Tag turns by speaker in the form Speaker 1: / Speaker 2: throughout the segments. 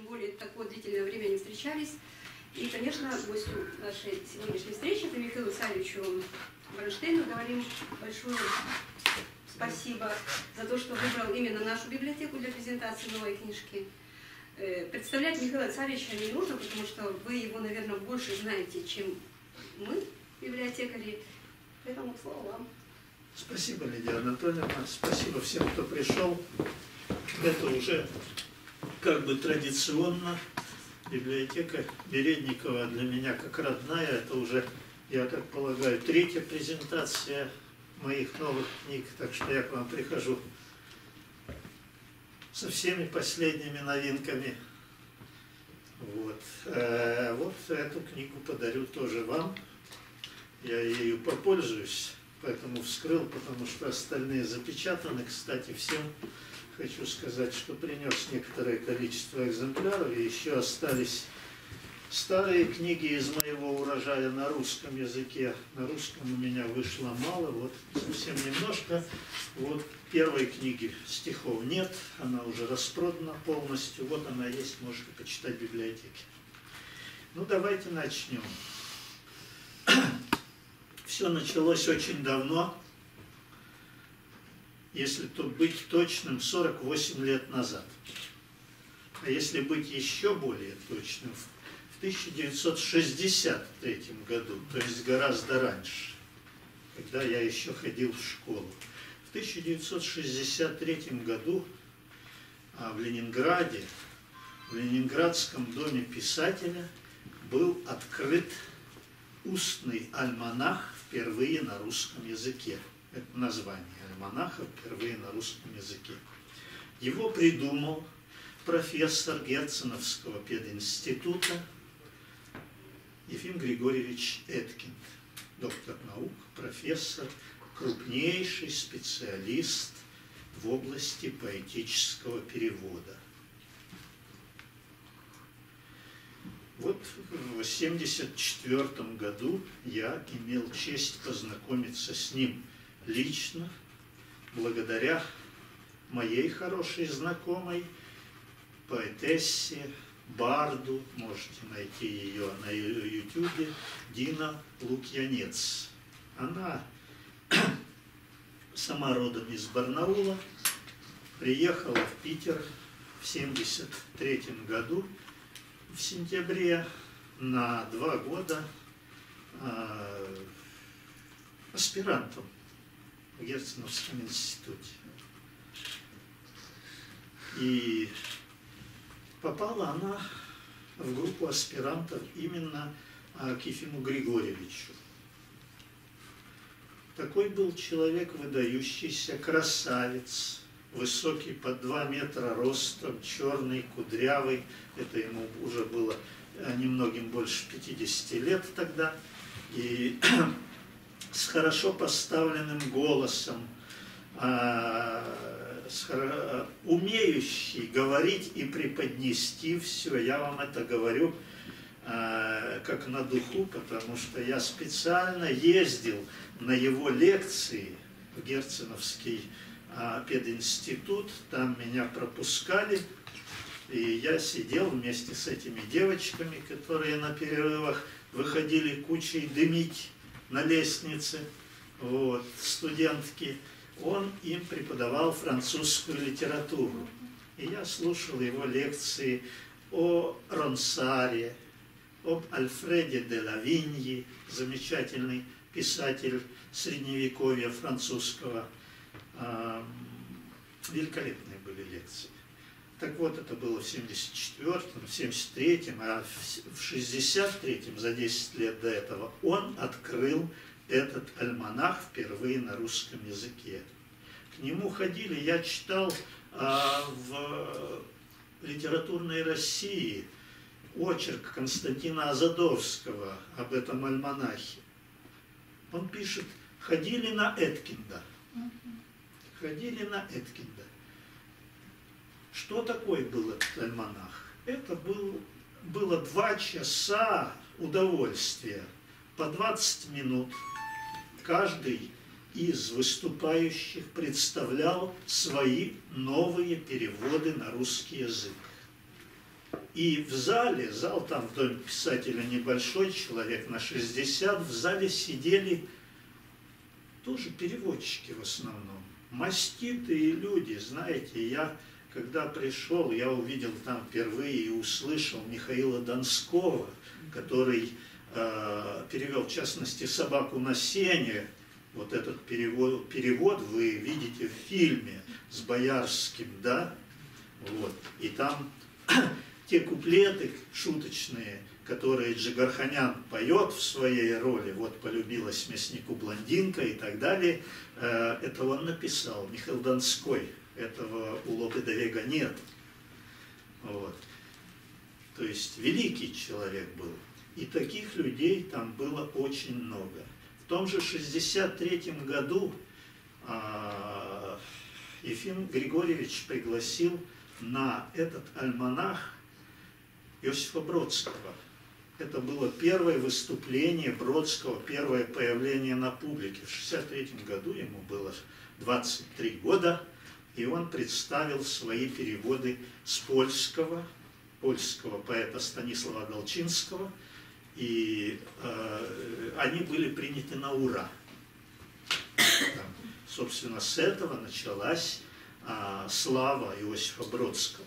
Speaker 1: тем более такое длительное время не встречались. И, конечно, гостю нашей сегодняшней встречи, это Михаилу Савичу Бронштейну, говорим большое спасибо за то, что выбрал именно нашу библиотеку для презентации новой книжки. Э, представлять Михаила Царевича не нужно, потому что вы его, наверное, больше знаете, чем мы, библиотекари. Поэтому слово вам.
Speaker 2: Спасибо, Лидия Анатольевна. Спасибо всем, кто пришел. Это уже как бы традиционно. Библиотека Бередникова для меня как родная. Это уже, я так полагаю, третья презентация моих новых книг. Так что я к вам прихожу со всеми последними новинками. Вот. Э, вот эту книгу подарю тоже вам. Я ею попользуюсь, поэтому вскрыл, потому что остальные запечатаны. Кстати, всем хочу сказать, что принес некоторое количество экземпляров, и еще остались старые книги из моего урожая на русском языке. На русском у меня вышло мало, вот совсем немножко. Вот первой книги стихов нет, она уже распродана полностью. Вот она есть, можете почитать в библиотеке. Ну, давайте начнем. Все началось очень давно, если тут быть точным, 48 лет назад. А если быть еще более точным, в 1963 году, то есть гораздо раньше, когда я еще ходил в школу. В 1963 году а, в Ленинграде, в Ленинградском доме писателя был открыт устный альманах впервые на русском языке. Это название альманаха впервые на русском языке. Его придумал профессор Герценовского пединститута Ефим Григорьевич Эткинд, доктор наук, профессор, крупнейший специалист в области поэтического перевода. Вот в 1974 году я имел честь познакомиться с ним лично, благодаря моей хорошей знакомой, поэтессе, барду, можете найти ее на ютюбе, Дина Лукьянец. Она сама родом из Барнаула, приехала в Питер в 1973 году, в сентябре, на два года э, аспирантом Герценовском институте. И попала она в группу аспирантов именно к Ефиму Григорьевичу. Такой был человек выдающийся, красавец, высокий под 2 метра ростом, черный, кудрявый. Это ему уже было э, немногим больше 50 лет тогда. И с хорошо поставленным голосом, а, умеющий говорить и преподнести все. Я вам это говорю а, как на духу, потому что я специально ездил на его лекции в Герценовский а, пединститут, там меня пропускали, и я сидел вместе с этими девочками, которые на перерывах выходили кучей дымить на лестнице, вот, студентки, он им преподавал французскую литературу. И я слушал его лекции о Ронсаре, об Альфреде де Лавиньи, замечательный писатель средневековья французского. Великолепные были лекции. Так вот, это было в 74-м, в 73-м, а в 63-м, за 10 лет до этого, он открыл этот альманах впервые на русском языке. К нему ходили, я читал а, в литературной России очерк Константина Азадовского об этом альманахе. Он пишет, ходили на Эткинда. Ходили на Эткинда. Что такое был этот альманах? Это был, было два часа удовольствия, по 20 минут. Каждый из выступающих представлял свои новые переводы на русский язык. и в зале, зал там в доме писателя небольшой, человек на 60, в зале сидели тоже переводчики в основном. Маститые люди, знаете, я когда пришел, я увидел там впервые и услышал Михаила Донского, который э, перевел, в частности, «Собаку на сене». Вот этот перевод, перевод вы видите в фильме с Боярским, да? Вот. И там те куплеты шуточные, которые Джигарханян поет в своей роли, вот полюбилась мяснику блондинка и так далее, э, это он написал, Михаил Донской, этого у Лопы Довега нет. Вот. То есть великий человек был. И таких людей там было очень много. В том же 63 году а, Ефим Григорьевич пригласил на этот альманах Иосифа Бродского. Это было первое выступление Бродского, первое появление на публике. В 63 году ему было 23 года, и он представил свои переводы с польского, польского поэта Станислава Голчинского, и э, они были приняты на ура. Там, собственно, с этого началась э, слава Иосифа Бродского.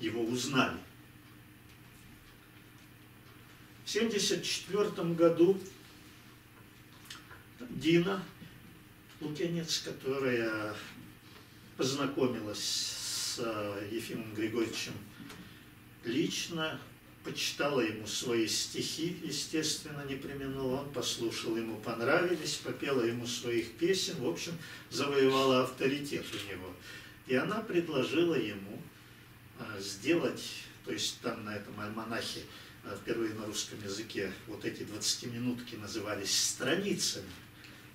Speaker 2: Его узнали. В 1974 году Дина Лукенец, которая познакомилась с э, Ефимом Григорьевичем лично, почитала ему свои стихи, естественно, не применула, он послушал, ему понравились, попела ему своих песен, в общем, завоевала авторитет у него. И она предложила ему э, сделать, то есть там на этом альманахе э, впервые на русском языке вот эти 20-минутки назывались страницами,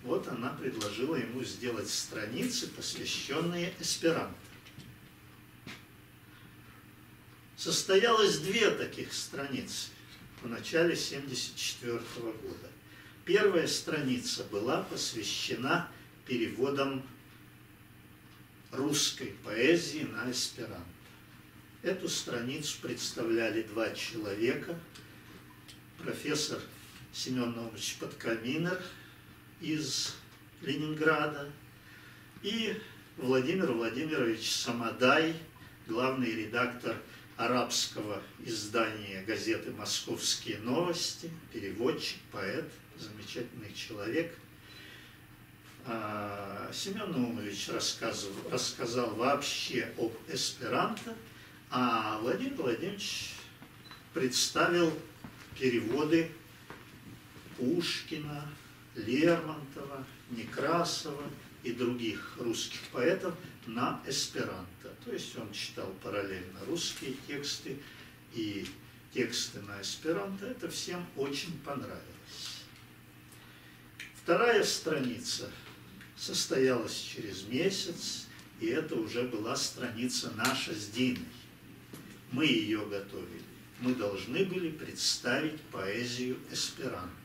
Speaker 2: вот она предложила ему сделать страницы, посвященные эсперанто. Состоялось две таких страницы в начале 1974 года. Первая страница была посвящена переводам русской поэзии на эсперанто. Эту страницу представляли два человека. Профессор Семен Наумович Подкаминер – из Ленинграда, и Владимир Владимирович Самодай, главный редактор арабского издания газеты «Московские новости», переводчик, поэт, замечательный человек. А, Семен Наумович рассказал вообще об эсперанто, а Владимир Владимирович представил переводы Пушкина, Лермонтова, Некрасова и других русских поэтов на эсперанто. То есть он читал параллельно русские тексты и тексты на эсперанто. Это всем очень понравилось. Вторая страница состоялась через месяц, и это уже была страница наша с Диной. Мы ее готовили. Мы должны были представить поэзию эсперанто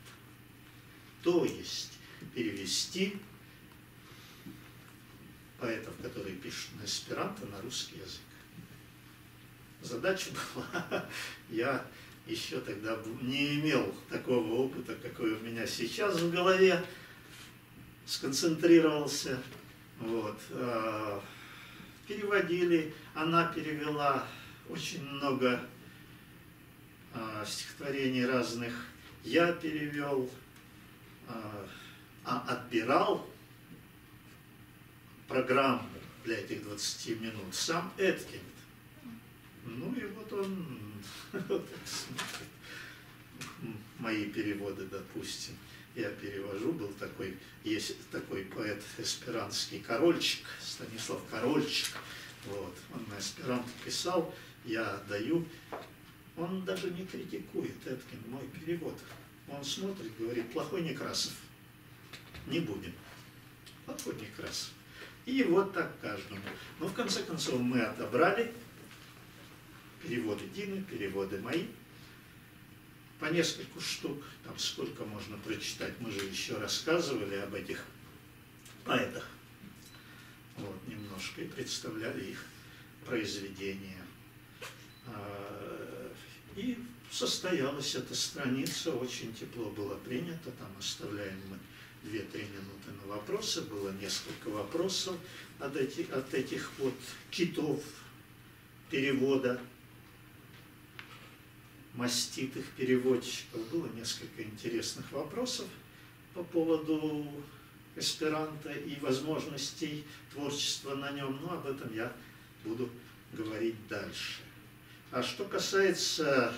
Speaker 2: то есть перевести поэтов, которые пишут на эсперанто, на русский язык. Задача была, я еще тогда не имел такого опыта, какой у меня сейчас в голове, сконцентрировался, вот, а, переводили, она перевела очень много а, стихотворений разных, я перевел, отбирал программу для этих 20 минут сам Эткинд. Ну и вот он вот смотрит. Мои переводы, допустим, я перевожу, был такой, есть такой поэт эсперанский Корольчик, Станислав Корольчик, вот, он на эсперанто писал, я даю, он даже не критикует Эткин мой перевод, он смотрит, говорит, плохой Некрасов. Не будем. Плохой Некрасов. И вот так каждому. Но в конце концов мы отобрали переводы Дины, переводы мои. По нескольку штук, там сколько можно прочитать. Мы же еще рассказывали об этих поэтах. Вот, немножко и представляли их произведения. А, И состоялась эта страница, очень тепло было принято, там оставляем мы 2-3 минуты на вопросы, было несколько вопросов от этих, от этих вот китов перевода, маститых переводчиков. Было несколько интересных вопросов по поводу эсперанто и возможностей творчества на нем, но об этом я буду говорить дальше. А что касается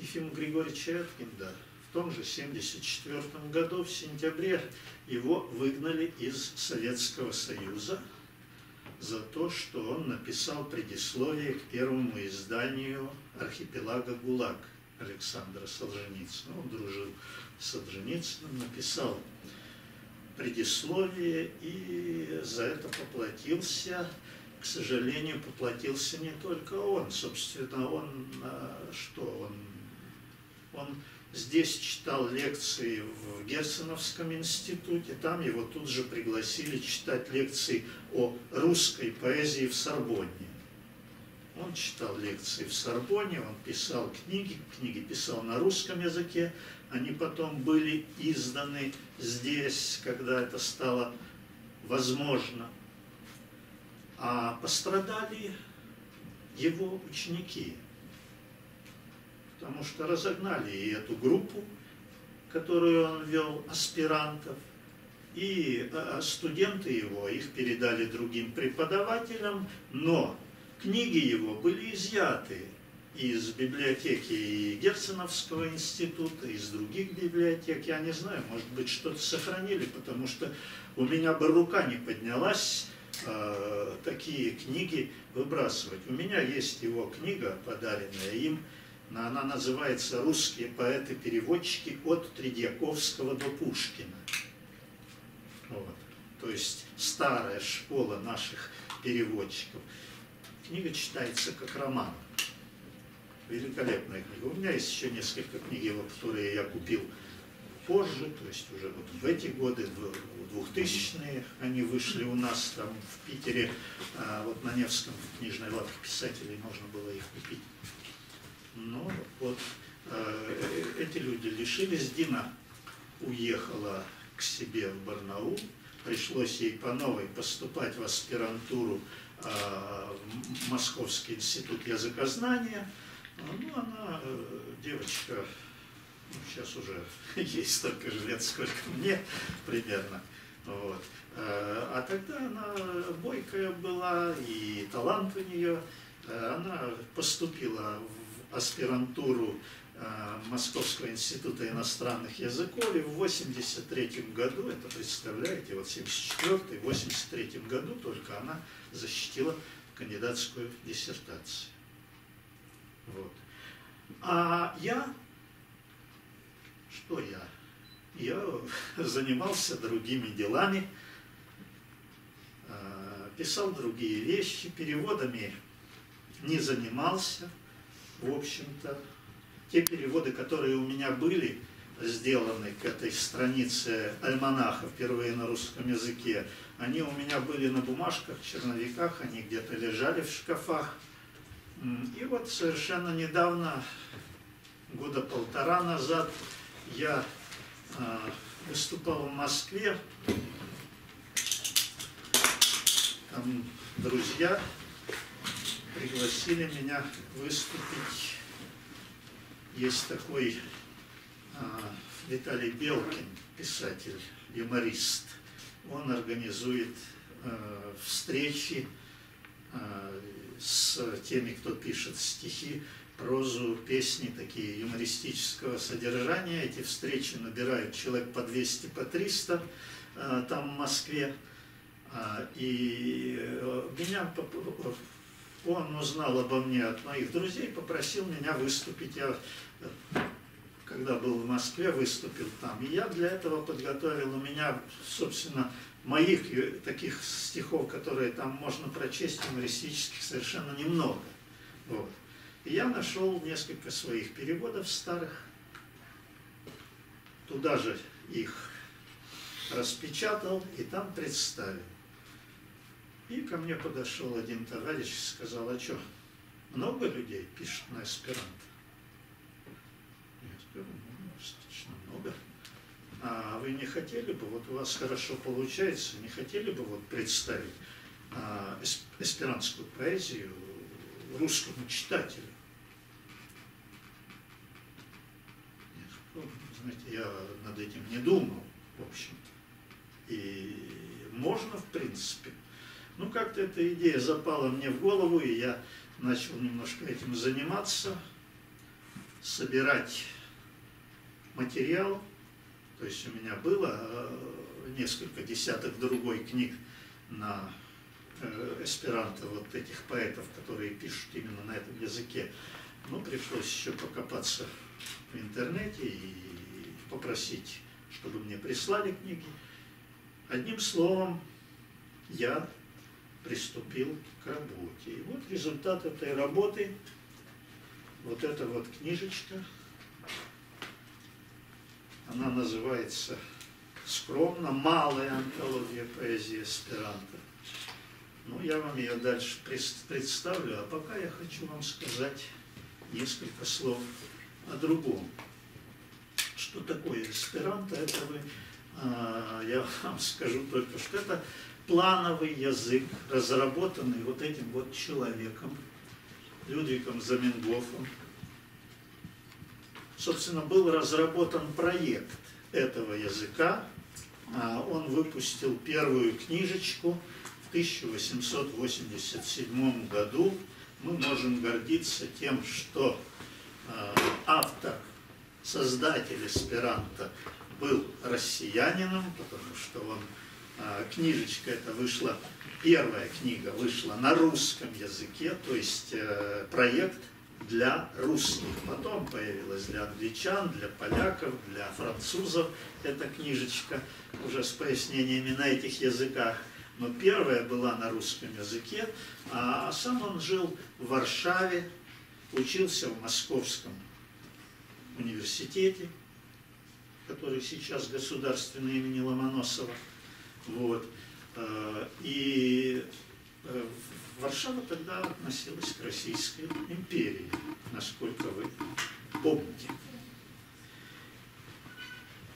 Speaker 2: Ефима Григорьевича Эткинда, в том же 1974 году, в сентябре, его выгнали из Советского Союза за то, что он написал предисловие к первому изданию «Архипелага ГУЛАГ» Александра Солженицына. Он дружил с Солженицыным, написал предисловие и за это поплатился. К сожалению, поплатился не только он. Собственно, он а, что? Он он здесь читал лекции в Герценовском институте, там его тут же пригласили читать лекции о русской поэзии в Сорбонне. Он читал лекции в Сорбонне, он писал книги, книги писал на русском языке, они потом были изданы здесь, когда это стало возможно. А пострадали его ученики – потому что разогнали и эту группу, которую он вел, аспирантов, и э, студенты его, их передали другим преподавателям, но книги его были изъяты из библиотеки Герценовского института, из других библиотек, я не знаю, может быть, что-то сохранили, потому что у меня бы рука не поднялась э, такие книги выбрасывать. У меня есть его книга, подаренная им, она называется «Русские поэты-переводчики от Тредьяковского до Пушкина». Вот. То есть старая школа наших переводчиков. Книга читается как роман. Великолепная книга. У меня есть еще несколько книг, которые я купил позже, то есть уже вот в эти годы, в 2000-е они вышли у нас там в Питере, а вот на Невском в книжной лавке писателей можно было их купить. Но вот э, эти люди лишились. Дина уехала к себе в Барнаул. Пришлось ей по новой поступать в аспирантуру э, в Московский институт языкознания. Ну, она э, девочка, ну, сейчас уже ей столько же лет, сколько мне примерно. Вот. А тогда она бойкая была, и талант у нее. Она поступила в аспирантуру э, Московского института иностранных языков, и в 83 году, это представляете, вот в 74 83 году только она защитила кандидатскую диссертацию. Вот. А я, что я? Я занимался другими делами, э, писал другие вещи, переводами не занимался – в общем-то, те переводы, которые у меня были сделаны к этой странице альманаха впервые на русском языке, они у меня были на бумажках, черновиках, они где-то лежали в шкафах. И вот совершенно недавно, года полтора назад, я а, выступал в Москве. Там друзья пригласили меня выступить. Есть такой а, Виталий Белкин, писатель, юморист. Он организует а, встречи а, с теми, кто пишет стихи, прозу, песни такие юмористического содержания. Эти встречи набирают человек по 200, по 300 а, там в Москве. А, и э, меня он узнал обо мне от моих друзей, попросил меня выступить. Я, когда был в Москве, выступил там. И я для этого подготовил, у меня, собственно, моих таких стихов, которые там можно прочесть, юмористических, совершенно немного. Вот. И я нашел несколько своих переводов старых, туда же их распечатал и там представил. И ко мне подошел один товарищ и сказал, а что, Много людей пишет на эсперанто? Я скажу, ну, достаточно много. А вы не хотели бы, вот у вас хорошо получается, не хотели бы вот представить а, эсперантскую поэзию русскому читателю? Ну, знаете, я над этим не думал, в общем-то. И можно, в принципе. Ну, как-то эта идея запала мне в голову, и я начал немножко этим заниматься, собирать материал. То есть у меня было э, несколько десяток другой книг на э, эсперанто вот этих поэтов, которые пишут именно на этом языке. Ну, пришлось еще покопаться в интернете и попросить, чтобы мне прислали книги. Одним словом, я приступил к работе. И вот результат этой работы, вот эта вот книжечка, она называется скромно «Малая антология поэзии эсперанто». Ну, я вам ее дальше представлю, а пока я хочу вам сказать несколько слов о другом. Что такое эсперанто? Это вы, а, я вам скажу только, что это плановый язык, разработанный вот этим вот человеком, Людвигом Заменгофом. Собственно, был разработан проект этого языка. А, он выпустил первую книжечку в 1887 году. Мы можем гордиться тем, что а, автор, создатель эсперанто был россиянином, потому что он книжечка эта вышла, первая книга вышла на русском языке, то есть э, проект для русских. Потом появилась для англичан, для поляков, для французов эта книжечка уже с пояснениями на этих языках. Но первая была на русском языке, а сам он жил в Варшаве, учился в Московском университете, который сейчас государственный имени Ломоносова. Вот. Э, и э, Варшава тогда относилась к Российской империи, насколько вы помните.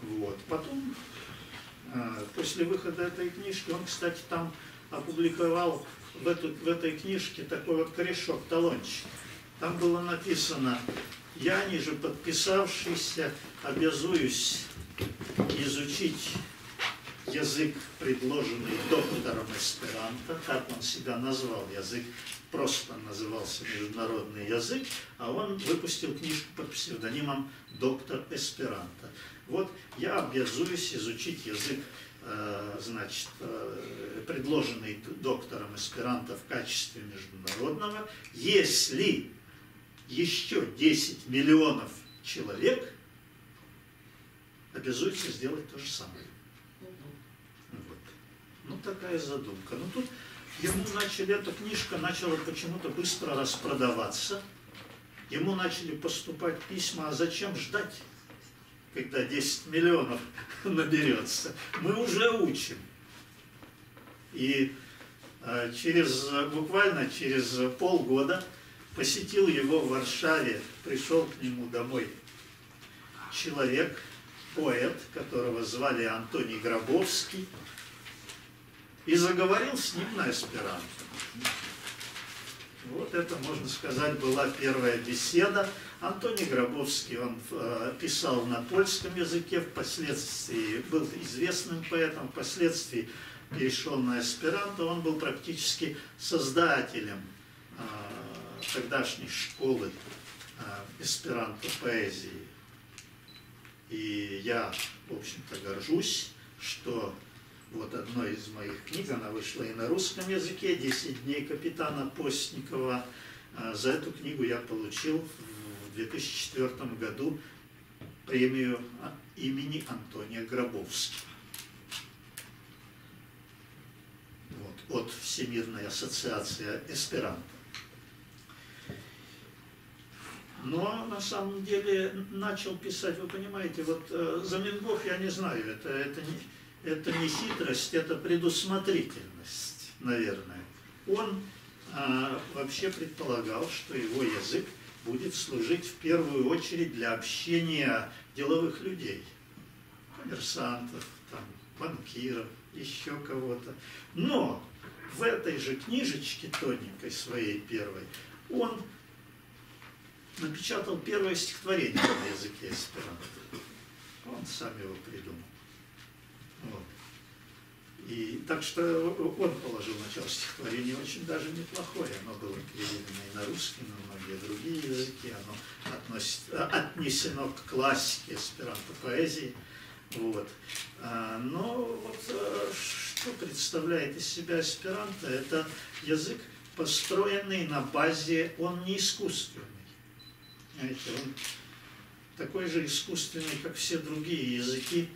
Speaker 2: Вот. Потом, э, после выхода этой книжки, он, кстати, там опубликовал в, эту, в этой книжке такой вот корешок, талончик. Там было написано, я, ниже подписавшийся, обязуюсь изучить язык, предложенный доктором эсперанто, так он себя назвал, язык просто назывался международный язык, а он выпустил книжку под псевдонимом доктор эсперанто. Вот я обязуюсь изучить язык, э, значит, э, предложенный доктором эсперанто в качестве международного, если еще 10 миллионов человек обязуются сделать то же самое. Ну, такая задумка. Ну, тут ему начали, эта книжка начала почему-то быстро распродаваться. Ему начали поступать письма, а зачем ждать, когда 10 миллионов наберется? Мы уже учим. И а, через, буквально через полгода посетил его в Варшаве, пришел к нему домой человек, поэт, которого звали Антоний Гробовский, и заговорил с ним на эсперанто. Вот это, можно сказать, была первая беседа. Антоний Гробовский, он э, писал на польском языке, впоследствии был известным поэтом, впоследствии перешел на эсперанто. Он был практически создателем э, тогдашней школы э, эсперанто поэзии. И я, в общем-то, горжусь, что вот одной из моих книг, она вышла и на русском языке, «10 дней капитана Постникова». А, за эту книгу я получил в 2004 году премию имени Антония Гробовского. Вот, от Всемирной ассоциации эсперанто. Но на самом деле начал писать, вы понимаете, вот э, Заменгов я не знаю, это, это не, это не хитрость, это предусмотрительность, наверное. Он а, вообще предполагал, что его язык будет служить в первую очередь для общения деловых людей, коммерсантов, там, банкиров, еще кого-то. Но в этой же книжечке тоненькой своей первой он напечатал первое стихотворение на языке эсперанто. Он сам его придумал. Вот. И так что он положил начало стихотворения очень даже неплохое. Оно было переведено и на русский, и на многие другие языки. Оно относит, отнесено к классике эсперанто поэзии. Вот. А, но вот э, что представляет из себя эсперанто? Это язык, построенный на базе, он не искусственный. Знаете, он такой же искусственный, как все другие языки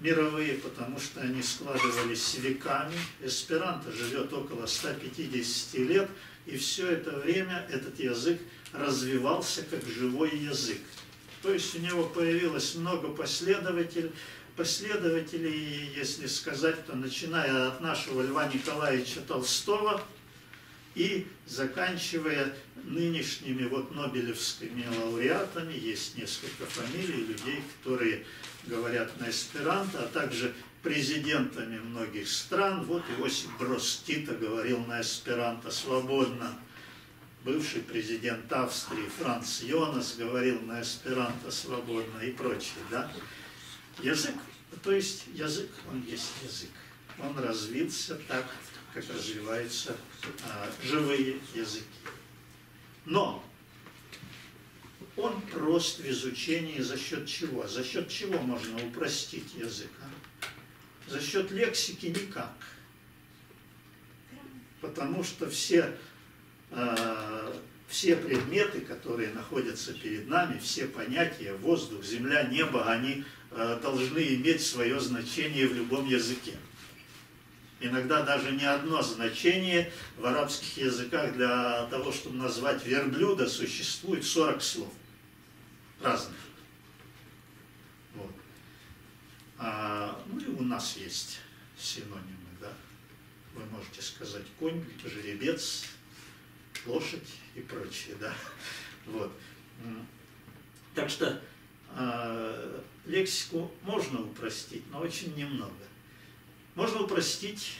Speaker 2: мировые, потому что они складывались веками. Эсперанто живет около 150 лет, и все это время этот язык развивался как живой язык. То есть у него появилось много последователей, последователей, если сказать, то начиная от нашего Льва Николаевича Толстого и заканчивая нынешними вот Нобелевскими лауреатами, есть несколько фамилий людей, которые говорят на эсперанто, а также президентами многих стран. Вот Иосиф Брос Тита говорил на эсперанто свободно. Бывший президент Австрии Франц Йонас говорил на эсперанто свободно и прочее. Да? Язык, то есть язык, он есть язык. Он развился так, как развиваются а, живые языки. Но он прост в изучении за счет чего? За счет чего можно упростить язык? А? За счет лексики никак. Потому что все, э, все предметы, которые находятся перед нами, все понятия, воздух, земля, небо, они э, должны иметь свое значение в любом языке. Иногда даже не одно значение в арабских языках для того, чтобы назвать верблюда, существует 40 слов разных. Вот. А, ну и у нас есть синонимы, да. Вы можете сказать конь, жеребец, лошадь и прочее, да. Вот. Так что э, лексику можно упростить, но очень немного. Можно упростить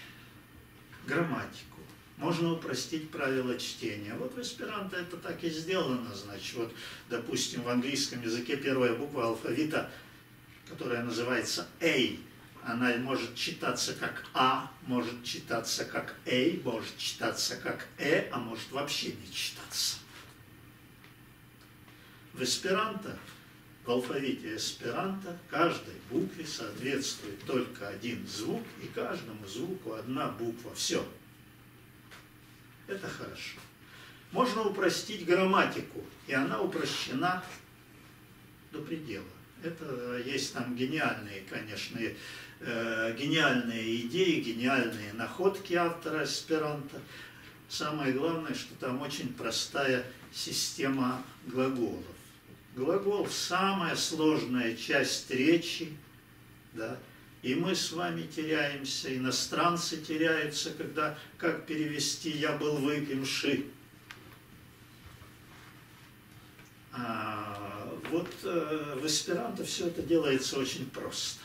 Speaker 2: грамматику. Можно упростить правила чтения. Вот в эсперанто это так и сделано. Значит, вот, допустим, в английском языке первая буква алфавита, которая называется A, она может читаться как А, может читаться как A, может читаться как Э, а может вообще не читаться. В эсперанто, в алфавите эсперанто, каждой букве соответствует только один звук, и каждому звуку одна буква. Все. Это хорошо. Можно упростить грамматику, и она упрощена до предела. Это есть там гениальные, конечно, э, гениальные идеи, гениальные находки автора аспиранта. Самое главное, что там очень простая система глаголов. Глагол – самая сложная часть речи, да, и мы с вами теряемся, иностранцы теряются, когда, как перевести «я был выпивший». А вот э, в эсперанто все это делается очень просто.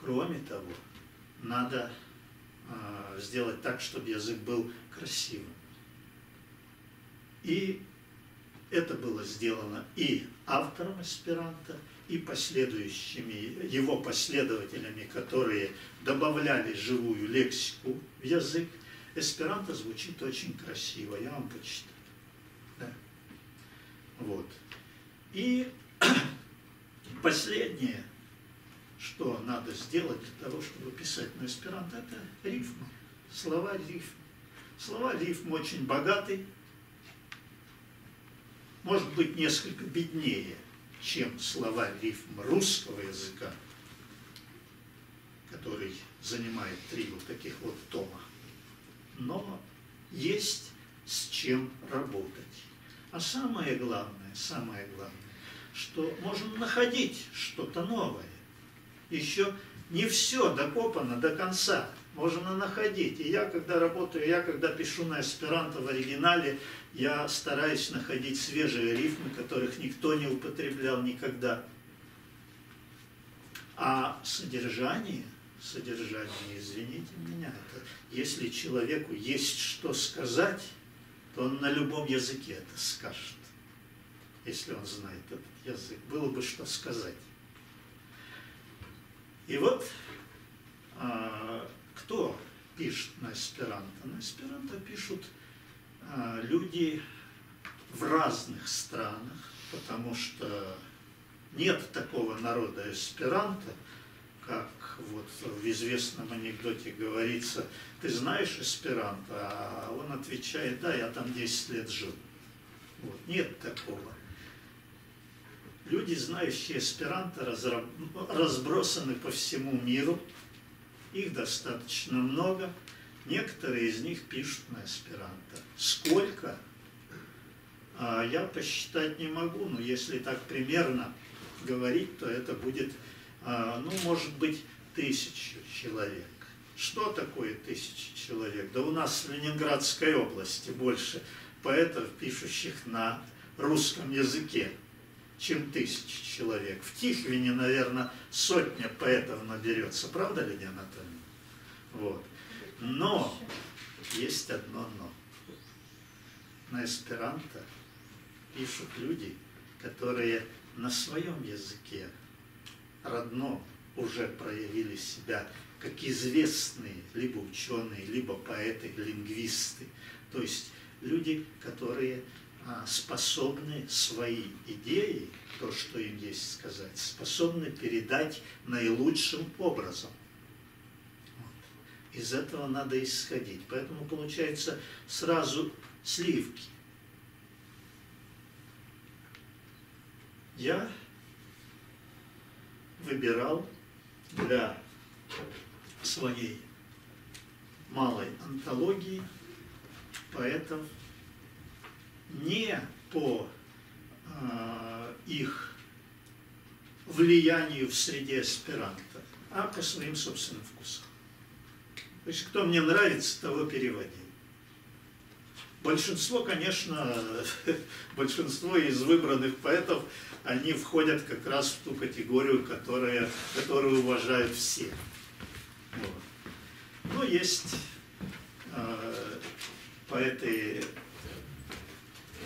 Speaker 2: Кроме того, надо э, сделать так, чтобы язык был красивым. И это было сделано и автором эсперанто, и последующими его последователями, которые добавляли живую лексику в язык, эсперанто звучит очень красиво. Я вам почитаю. Да. Вот. И последнее, что надо сделать для того, чтобы писать на эсперанто, это рифмы, слова рифм. Слова рифм очень богаты, может быть, несколько беднее – чем словарь рифм русского языка, который занимает три вот таких вот тома. Но есть с чем работать. А самое главное, самое главное, что можем находить что-то новое. Еще не все докопано до конца. Можно находить. И я, когда работаю, я, когда пишу на аспиранта в оригинале, я стараюсь находить свежие рифмы, которых никто не употреблял никогда. А содержание, содержание, извините меня, это, если человеку есть что сказать, то он на любом языке это скажет, если он знает этот язык. Было бы что сказать. И вот а, кто пишет на эсперанто? На эсперанто пишут а, люди в разных странах, потому что нет такого народа эсперанто, как вот в известном анекдоте говорится, ты знаешь эсперанто, а он отвечает, да, я там 10 лет жил. Вот, нет такого. Люди, знающие эсперанто, разбросаны по всему миру, их достаточно много, некоторые из них пишут на эсперанто. Сколько? А, я посчитать не могу, но если так примерно говорить, то это будет, а, ну, может быть, тысячу человек. Что такое тысяча человек? Да у нас в Ленинградской области больше поэтов, пишущих на русском языке, чем тысячи человек. В Тихвине, наверное, сотня поэтов наберется. Правда, Лидия Анатольевна? Вот. Но есть одно но. На эсперанто пишут люди, которые на своем языке родном уже проявили себя как известные либо ученые, либо поэты, лингвисты. То есть люди, которые способны свои идеи, то, что им есть сказать, способны передать наилучшим образом. Вот. Из этого надо исходить. Поэтому получается сразу сливки. Я выбирал для своей малой антологии поэтов не по э, их влиянию в среде аспирантов, а по своим собственным вкусам. То есть, кто мне нравится, того переводил. Большинство, конечно, большинство из выбранных поэтов, они входят как раз в ту категорию, которая, которую уважают все. Вот. Но есть э, поэты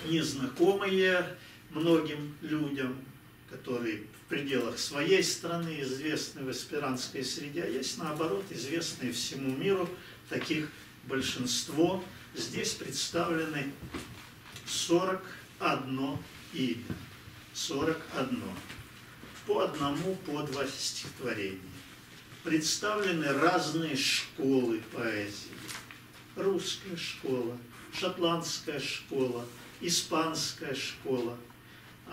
Speaker 2: незнакомые многим людям, которые в пределах своей страны известны в аспирантской среде, а есть наоборот известные всему миру, таких большинство. Здесь представлены 41 имя. 41. По одному, по два стихотворения. Представлены разные школы поэзии. Русская школа, шотландская школа – испанская школа.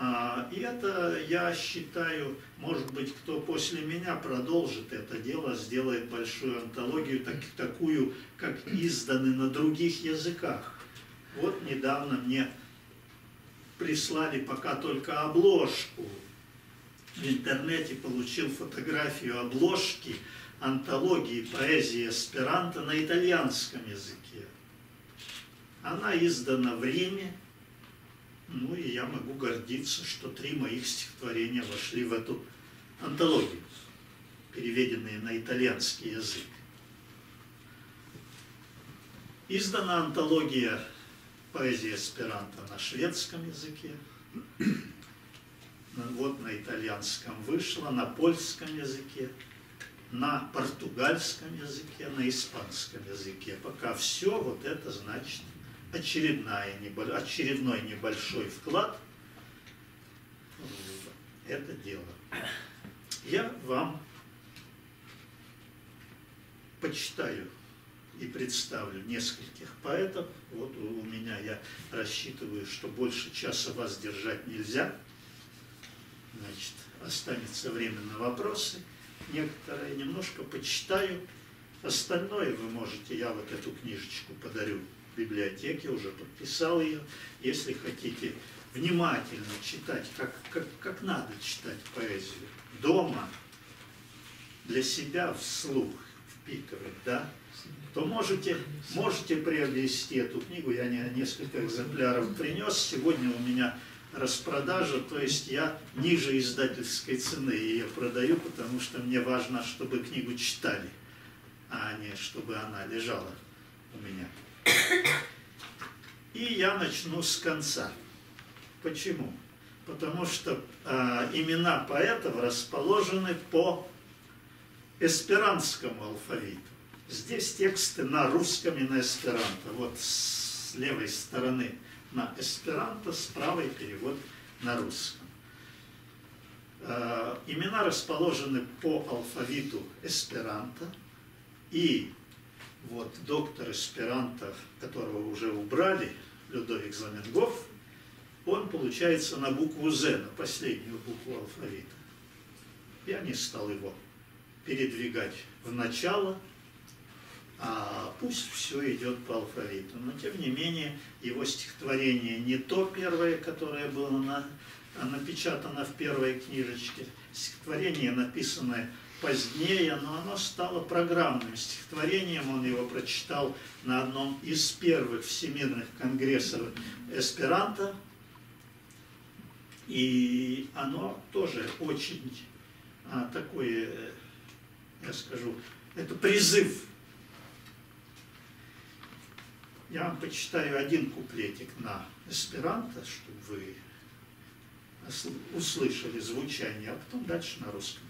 Speaker 2: А, и это, я считаю, может быть, кто после меня продолжит это дело, сделает большую антологию, так, такую, как изданы на других языках. Вот недавно мне прислали пока только обложку. В интернете получил фотографию обложки антологии поэзии эсперанто на итальянском языке. Она издана в Риме, ну и я могу гордиться, что три моих стихотворения вошли в эту антологию, переведенные на итальянский язык. Издана антология поэзии эсперанто на шведском языке, вот на итальянском вышла, на польском языке, на португальском языке, на испанском языке. Пока все вот это значит очередная, очередной небольшой вклад в это дело. Я вам почитаю и представлю нескольких поэтов. Вот у меня я рассчитываю, что больше часа вас держать нельзя. Значит, останется время на вопросы. Некоторые немножко почитаю. Остальное вы можете, я вот эту книжечку подарю библиотеке, уже подписал ее. Если хотите внимательно читать, как, как, как надо читать поэзию, дома, для себя вслух впитывать, да, то можете, можете приобрести эту книгу. Я не, несколько экземпляров принес. Сегодня у меня распродажа, то есть я ниже издательской цены ее продаю, потому что мне важно, чтобы книгу читали, а не чтобы она лежала у меня. И я начну с конца. Почему? Потому что э, имена поэтов расположены по эсперантскому алфавиту. Здесь тексты на русском и на эсперанто. Вот с левой стороны на эсперанто, с правой перевод на русском. Э, имена расположены по алфавиту эсперанто. И вот доктор эсперанто, которого уже убрали, Людовик Заменгоф, он получается на букву «З», на последнюю букву алфавита. Я не стал его передвигать в начало, а пусть все идет по алфавиту. Но тем не менее, его стихотворение не то первое, которое было на, напечатано в первой книжечке, стихотворение, написанное позднее, но оно стало программным стихотворением. Он его прочитал на одном из первых всемирных конгрессов эсперанто. И оно тоже очень а, такое, я скажу, это призыв. Я вам почитаю один куплетик на эсперанто, чтобы вы услышали звучание, а потом дальше на русском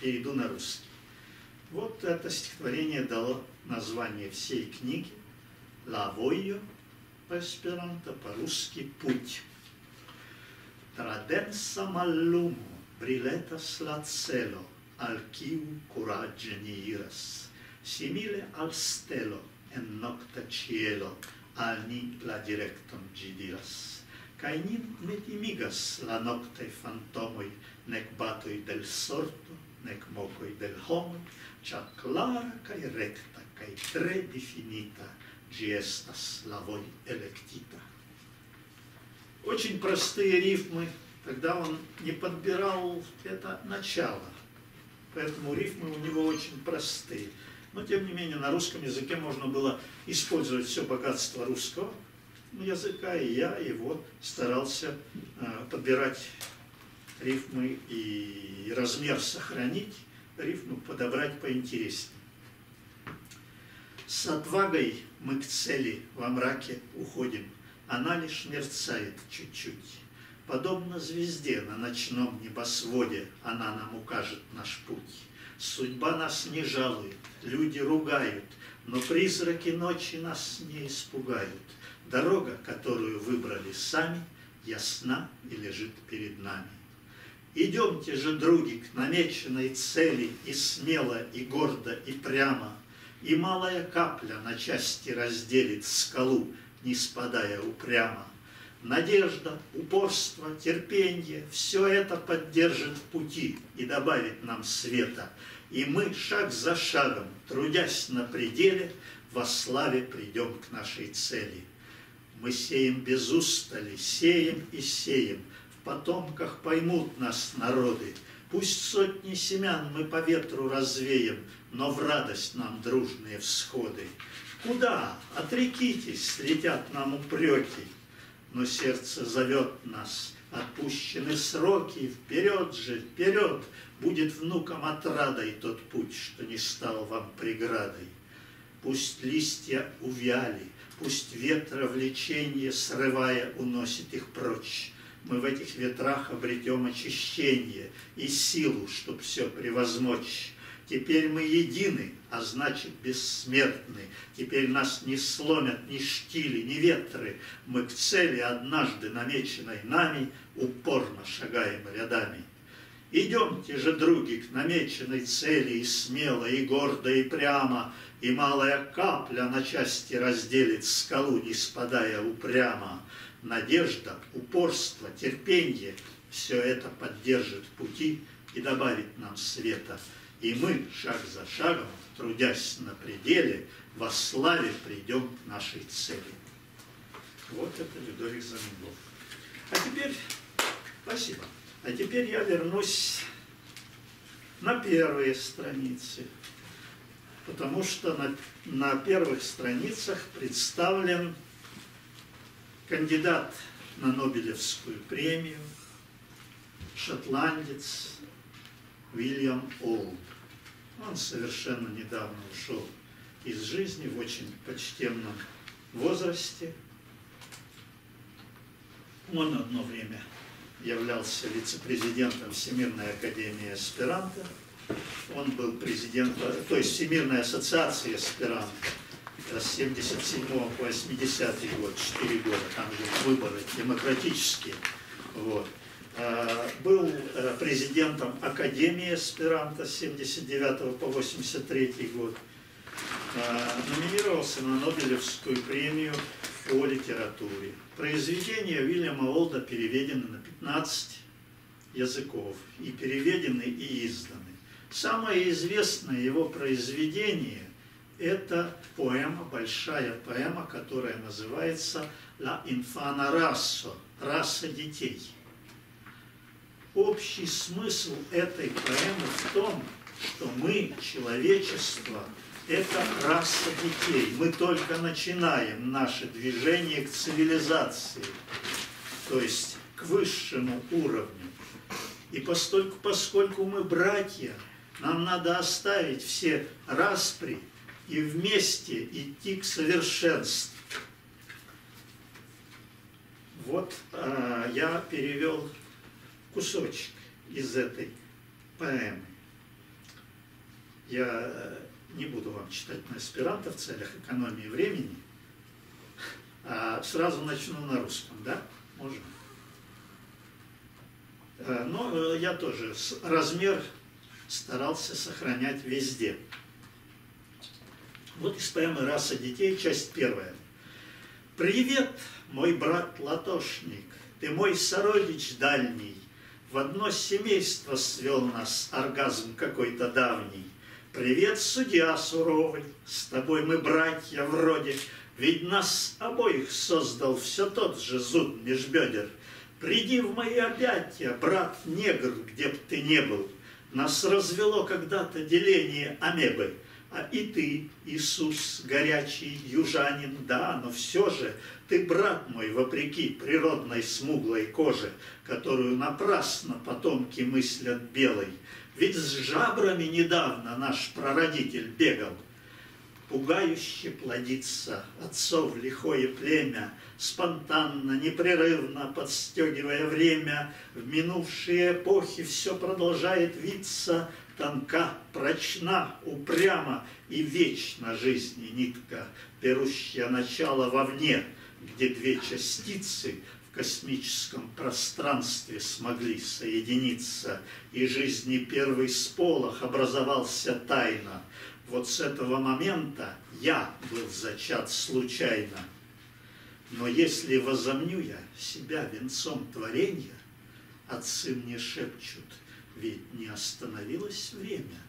Speaker 2: перейду на русский. Вот это стихотворение дало название всей книги «La voglio» по-эсперанто, по-русски «Путь». La celo, al quiu courage ni iras, simile al stelo en nocta cielo, al ni la directon gi diras. Cae nin metimigas la nocte fantomoi, nec batoi del sorto, nec mocoi del homo, cia clara cae recta, cae tre definita, gi estas la voi electita. Очень простые рифмы, тогда он не подбирал это начало, поэтому рифмы у него очень простые. Но, тем не менее, на русском языке можно было использовать все богатство русского языка, и я его старался э, подбирать рифмы и размер сохранить, рифму подобрать поинтереснее. С отвагой мы к цели во мраке уходим, она лишь мерцает чуть-чуть. Подобно звезде на ночном небосводе, она нам укажет наш путь. Судьба нас не жалует, люди ругают, но призраки ночи нас не испугают. Дорога, которую выбрали сами, ясна и лежит перед нами. Идемте же, други, к намеченной цели и смело, и гордо, и прямо, и малая капля на части разделит скалу, не спадая упрямо. Надежда, упорство, терпение – все это поддержит в пути и добавит нам света. И мы шаг за шагом, трудясь на пределе, во славе придем к нашей цели. Мы сеем без устали, сеем и сеем, потомках поймут нас народы. Пусть сотни семян мы по ветру развеем, но в радость нам дружные всходы. Куда? Отрекитесь, летят нам упреки, но сердце зовет нас. Отпущены сроки, вперед же, вперед, будет внукам отрадой тот путь, что не стал вам преградой. Пусть листья увяли, пусть ветра влечение, срывая, уносит их прочь. Мы в этих ветрах обретем очищение и силу, чтоб все превозмочь. Теперь мы едины, а значит бессмертны. Теперь нас не сломят ни штили, ни ветры. Мы к цели, однажды намеченной нами, упорно шагаем рядами. Идемте же, други, к намеченной цели и смело, и гордо, и прямо, и малая капля на части разделит скалу, не спадая упрямо. Надежда, упорство, терпение – все это поддержит пути и добавит нам света. И мы, шаг за шагом, трудясь на пределе, во славе придем к нашей цели. Вот это Людовик Замедлов. А теперь, спасибо. А теперь я вернусь на первые страницы, потому что на, на первых страницах представлен кандидат на Нобелевскую премию, шотландец Уильям Олд. Он совершенно недавно ушел из жизни в очень почтенном возрасте. Он одно время являлся вице-президентом Всемирной Академии Аспиранта. Он был президентом, то есть Всемирной Ассоциации Аспирант с 77 по 80 год, 4 года, там же выборы демократические. Вот. А, был э, президентом Академии Аспиранта с 79 по 83 год. А, номинировался на Нобелевскую премию по литературе. Произведения Уильяма Олда переведены на 15 языков, и переведены, и изданы. Самое известное его произведение – это поэма, большая поэма, которая называется «La infana raso» – «Раса детей». Общий смысл этой поэмы в том, что мы, человечество, это раса детей. Мы только начинаем наше движение к цивилизации, то есть к высшему уровню. И поскольку, поскольку мы братья, нам надо оставить все распри и вместе идти к совершенству. Вот а, я перевел кусочек из этой поэмы. Я не буду вам читать на аспиранта в целях экономии времени, а сразу начну на русском, да? Можно? Э, но э, я тоже размер старался сохранять везде. Поэмы «Раса детей», часть первая. «Привет, мой брат Латошник, ты мой сородич дальний, в одно семейство свел нас оргазм какой-то давний. Привет, судья суровый, с тобой мы братья вроде, Ведь нас обоих создал все тот же зуд межбедер. Приди в мои объятия, брат-негр, где б ты не был. Нас развело когда-то деление амебы, и ты, Иисус, горячий южанин, да, но все же ты, брат мой, вопреки природной смуглой коже, которую напрасно потомки мыслят белой, ведь с жабрами недавно наш прародитель бегал. Пугающе плодится отцов лихое племя, Спонтанно, непрерывно, подстегивая время, В минувшие эпохи все продолжает виться, Тонка, прочна, упряма и вечна жизни нитка, Берущая начало вовне, где две частицы в космическом пространстве смогли соединиться, и жизни первый сполох образовался тайно. Вот с этого момента я был зачат случайно. Но если возомню я себя венцом творения, отцы мне шепчут, ведь не остановилось время.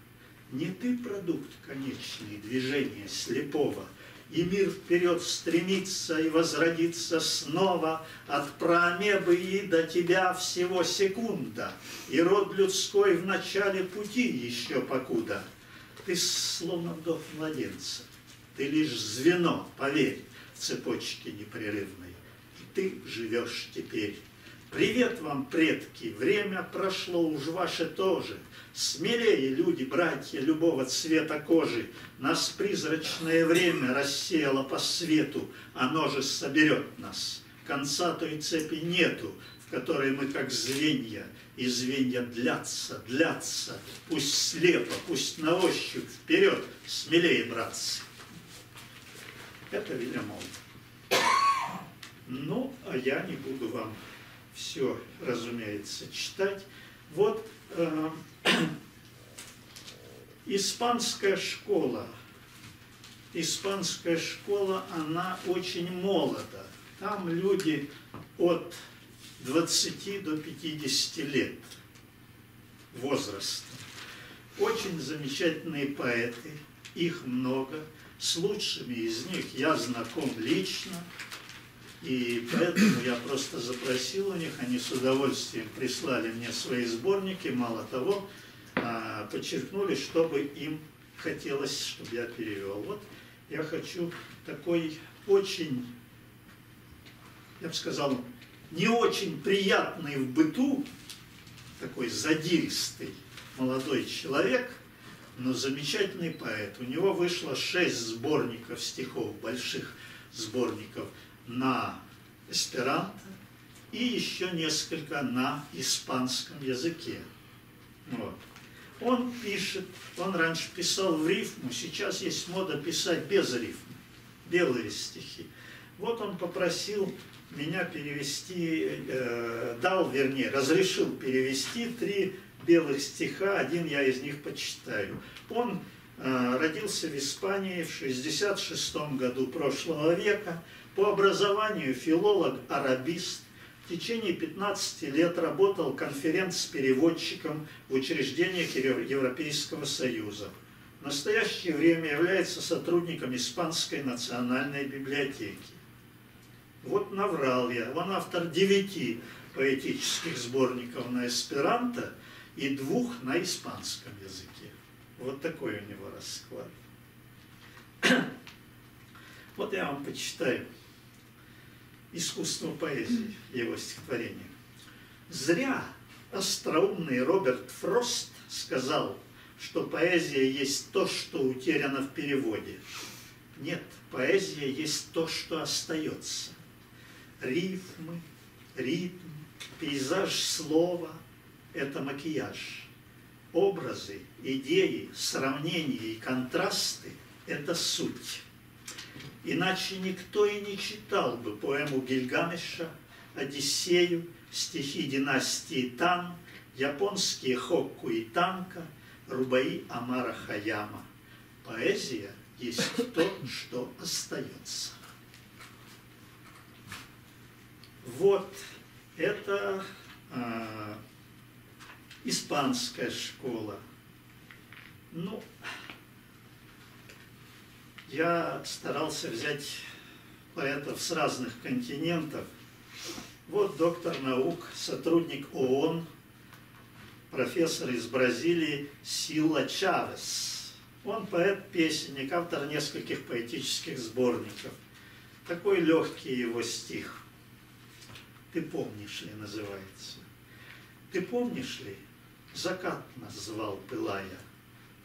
Speaker 2: Не ты продукт конечный движения слепого – и мир вперед стремится и возродится снова от проамебы и до тебя всего секунда, и род людской в начале пути еще покуда. Ты словно вдох младенца, ты лишь звено, поверь, в цепочке непрерывной, и ты живешь теперь. Привет вам, предки, время прошло уж ваше тоже – Смелее, люди, братья любого цвета кожи, Нас призрачное время рассеяло по свету, Оно же соберет нас. Конца той цепи нету, в которой мы как звенья, И звенья длятся, длятся, Пусть слепо, пусть на ощупь, вперед, смелее, братцы. Это Вильям Ну, а я не буду вам все, разумеется, читать. Вот э, испанская школа, испанская школа, она очень молода. Там люди от 20 до 50 лет возраста. Очень замечательные поэты, их много. С лучшими из них я знаком лично. И поэтому я просто запросил у них, они с удовольствием прислали мне свои сборники. Мало того, а, подчеркнули, чтобы им хотелось, чтобы я перевел. Вот я хочу такой очень, я бы сказал, не очень приятный в быту, такой задиристый молодой человек, но замечательный поэт. У него вышло шесть сборников стихов, больших сборников на эсперанто и еще несколько на испанском языке. Вот. Он пишет, он раньше писал в рифму, сейчас есть мода писать без рифмы, белые стихи. Вот он попросил меня перевести, э, дал, вернее, разрешил перевести три белых стиха, один я из них почитаю. Он э, родился в Испании в 66 году прошлого века, по образованию филолог-арабист, в течение 15 лет работал конференц-переводчиком в учреждениях Европейского Союза. В настоящее время является сотрудником Испанской национальной библиотеки. Вот наврал я. Он автор девяти поэтических сборников на эсперанто и двух на испанском языке. Вот такой у него расклад. Вот я вам почитаю искусство поэзии, его стихотворение. Зря остроумный Роберт Фрост сказал, что поэзия есть то, что утеряно в переводе. Нет, поэзия есть то, что остается. Рифмы, ритм, пейзаж слова – это макияж. Образы, идеи, сравнения и контрасты – это суть. Иначе никто и не читал бы поэму Гильгамеша, Одиссею, стихи династии Тан, японские Хокку и Танка, Рубаи Амара Хаяма. Поэзия есть то, что остается. Вот это э, испанская школа. Ну, я старался взять поэтов с разных континентов. Вот доктор наук, сотрудник ООН, профессор из Бразилии Сила Чавес. Он поэт-песенник, автор нескольких поэтических сборников. Такой легкий его стих. «Ты помнишь ли» называется. «Ты помнишь ли?» Закат нас звал, пылая,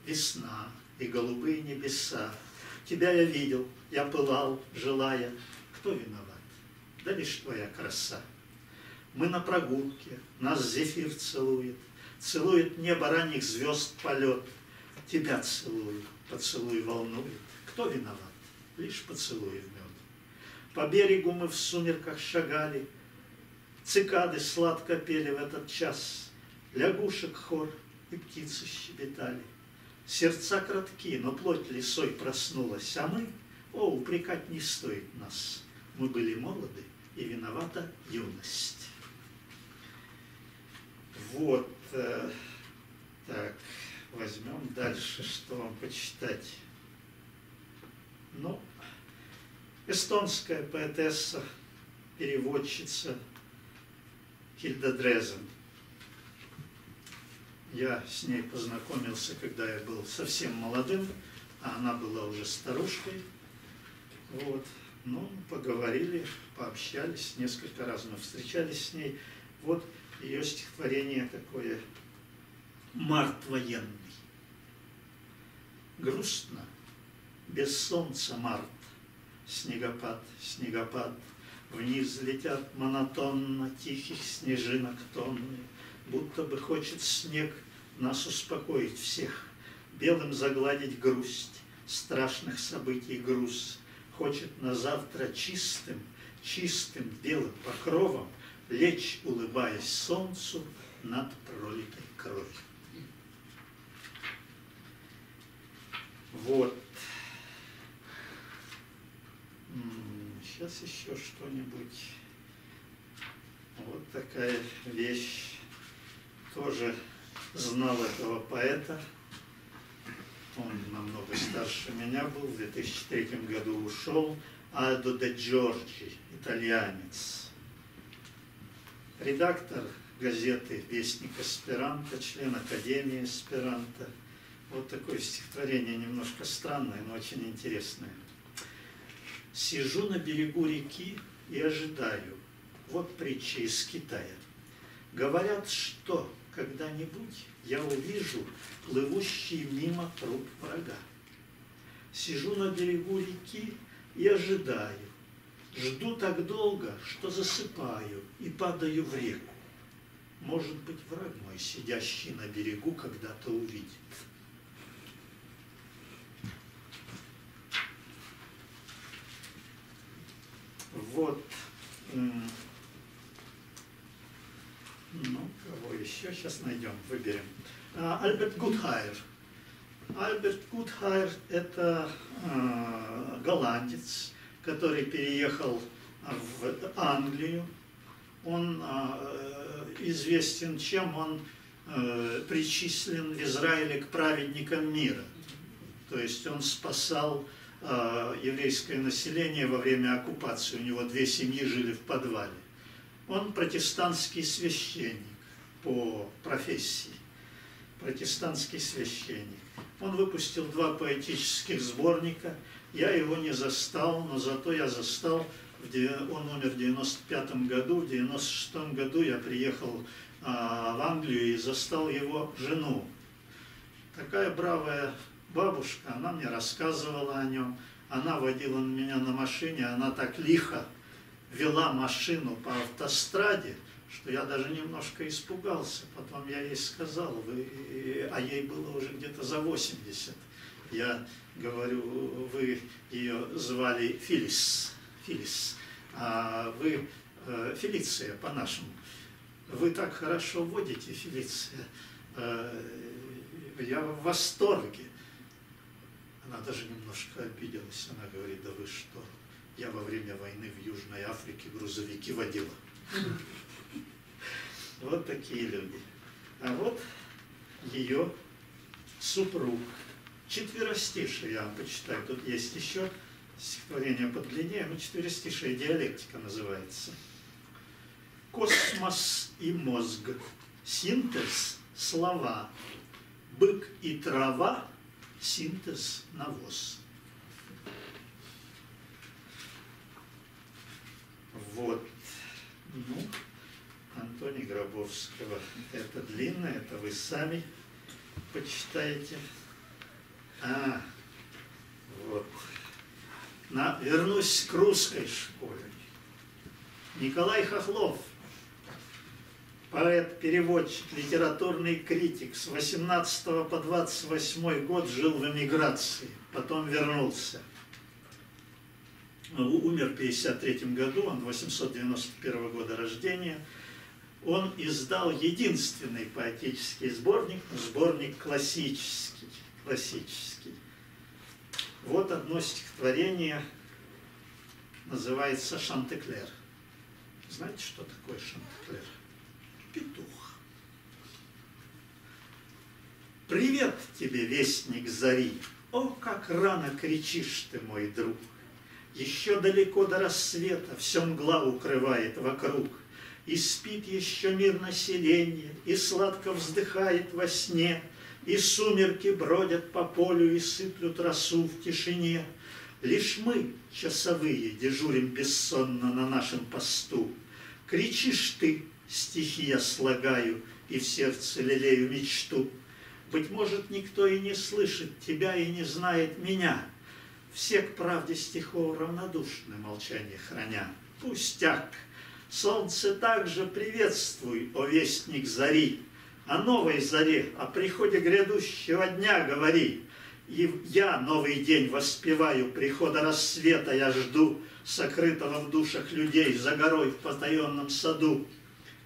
Speaker 2: Весна и голубые небеса, Тебя я видел, я пылал, желая. Кто виноват? Да лишь твоя краса. Мы на прогулке, нас зефир целует, Целует небо ранних звезд полет. Тебя целую, поцелуй волнует. Кто виноват? Лишь поцелуй в мед. По берегу мы в сумерках шагали, Цикады сладко пели в этот час, Лягушек хор и птицы щебетали. Сердца кратки, но плоть лисой проснулась, а мы, о, упрекать не стоит нас. Мы были молоды, и виновата юность. Вот, э, так, возьмем дальше, что вам почитать. Ну, эстонская поэтесса, переводчица Хильда Дрезен – я с ней познакомился, когда я был совсем молодым, а она была уже старушкой. Вот. Ну, поговорили, пообщались, несколько раз мы встречались с ней. Вот ее стихотворение такое «Март военный». Грустно, без солнца март, снегопад, снегопад, Вниз летят монотонно тихих снежинок тонны, Будто бы хочет снег нас успокоить всех, белым загладить грусть, страшных событий груз, хочет на завтра чистым, чистым белым покровом лечь, улыбаясь солнцу над пролитой кровью. Вот. Сейчас еще что-нибудь. Вот такая вещь. Тоже знал этого поэта. Он намного старше меня был, в 2003 году ушел. Альдо де Джорджи, итальянец. Редактор газеты «Вестник Эсперанто», член Академии Эсперанто. Вот такое стихотворение, немножко странное, но очень интересное. «Сижу на берегу реки и ожидаю». Вот притча из Китая. Говорят, что когда-нибудь я увижу плывущий мимо труп врага. Сижу на берегу реки и ожидаю. Жду так долго, что засыпаю и падаю в реку. Может быть, враг мой, сидящий на берегу, когда-то увидит. Вот. Ну, еще сейчас найдем, выберем. А, Альберт Гудхайер. Альберт Гудхайер – это э, голландец, который переехал в Англию. Он э, известен чем? Он э, причислен в Израиле к праведникам мира. То есть он спасал еврейское население во время оккупации. У него две семьи жили в подвале. Он протестантский священник по профессии. Протестантский священник. Он выпустил два поэтических сборника. Я его не застал, но зато я застал, он умер в 95 году, в 96 году я приехал а, в Англию и застал его жену. Такая бравая бабушка, она мне рассказывала о нем, она водила меня на машине, она так лихо вела машину по автостраде, что я даже немножко испугался. Потом я ей сказал, вы, а ей было уже где-то за 80. Я говорю, вы ее звали Филис, Филис, а вы э, Фелиция по-нашему. Вы так хорошо водите, Фелиция. Э, я в восторге. Она даже немножко обиделась. Она говорит, да вы что, я во время войны в Южной Африке грузовики водила. Вот такие люди. А вот ее супруг. Четверостишие я почитаю. Тут есть еще стихотворение подлиннее, но четверостишие диалектика называется. Космос и мозг, синтез – слова, бык и трава – синтез – навоз. Вот. Ну, Антони Гробовского. Это длинное, это вы сами почитаете. А, вот. На, вернусь к русской школе. Николай Хохлов, поэт, переводчик, литературный критик, с 18 по 28 год жил в эмиграции, потом вернулся. Умер в 1953 году, он 891 года рождения – он издал единственный поэтический сборник, сборник классический. классический. Вот одно стихотворение, называется «Шантеклер». Знаете, что такое Шантеклер? Петух. Привет тебе, вестник зари! О, как рано кричишь ты, мой друг! Еще далеко до рассвета все мгла укрывает вокруг – и спит еще мир населения, и сладко вздыхает во сне, и сумерки бродят по полю и сыплют росу в тишине. Лишь мы, часовые, дежурим бессонно на нашем посту. Кричишь ты, стихи я слагаю, и в сердце лелею мечту. Быть может, никто и не слышит тебя и не знает меня. Все к правде стихов равнодушны, молчание храня. Пустяк! Солнце также приветствуй, о вестник зари, о новой заре, о приходе грядущего дня говори. И я новый день воспеваю, прихода рассвета я жду, сокрытого в душах людей за горой в потаенном саду.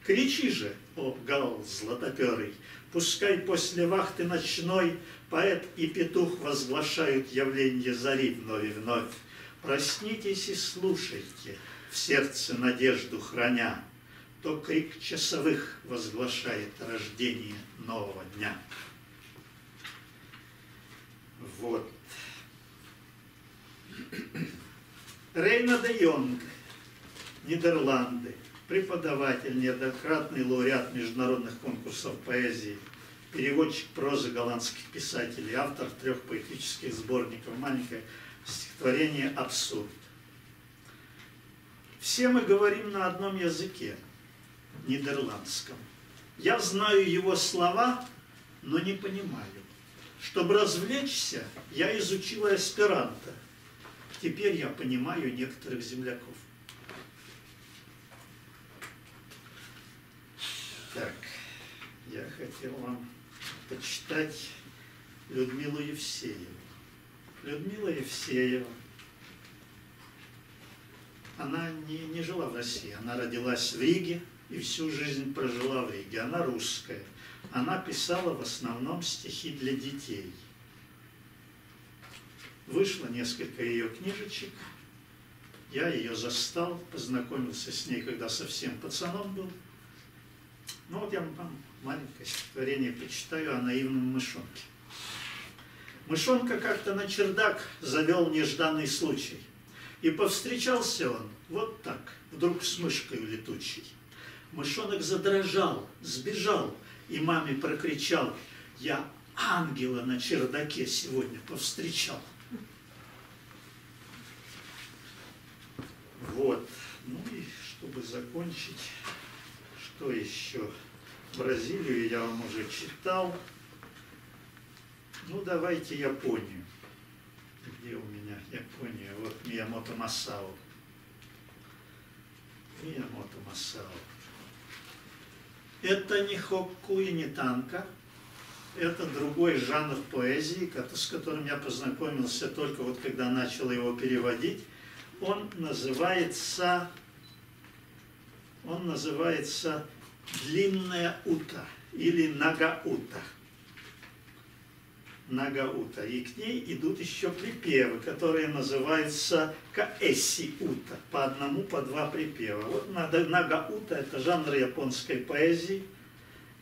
Speaker 2: Кричи же, о гал златоперый, пускай после вахты ночной поэт и петух возглашают явление зари вновь и вновь. Проснитесь и слушайте, в сердце надежду храня, то крик часовых возглашает рождение нового дня. Вот. Рейна де Йонг, Нидерланды. преподаватель, неоднократный лауреат международных конкурсов поэзии, переводчик прозы голландских писателей, автор трех поэтических сборников, маленькое стихотворение «Абсурд». Все мы говорим на одном языке, нидерландском. Я знаю его слова, но не понимаю. Чтобы развлечься, я изучила эсперанто. Теперь я понимаю некоторых земляков. Так, я хотел вам почитать Людмилу Евсееву. Людмила Евсеева, она не, не жила в России, она родилась в Риге и всю жизнь прожила в Риге. Она русская. Она писала в основном стихи для детей. Вышло несколько ее книжечек. Я ее застал, познакомился с ней, когда совсем пацаном был. Ну вот я вам маленькое стихотворение почитаю о наивном мышонке. Мышонка как-то на чердак завел нежданный случай. И повстречался он вот так, вдруг с мышкой летучей. Мышонок задрожал, сбежал, и маме прокричал, я ангела на чердаке сегодня повстречал. Вот. Ну и чтобы закончить, что еще? Бразилию я вам уже читал. Ну, давайте Японию. Где у меня Япония? Вот Миямото Масао. Миямото Масао. Это не хокку и не танка. Это другой жанр поэзии, с которым я познакомился только вот когда начал его переводить. Он называется, он называется «Длинная ута» или «Нагаута». Нагаута. И к ней идут еще припевы, которые называются каэси-ута. По одному, по два припева. Вот Нагаута – это жанр японской поэзии.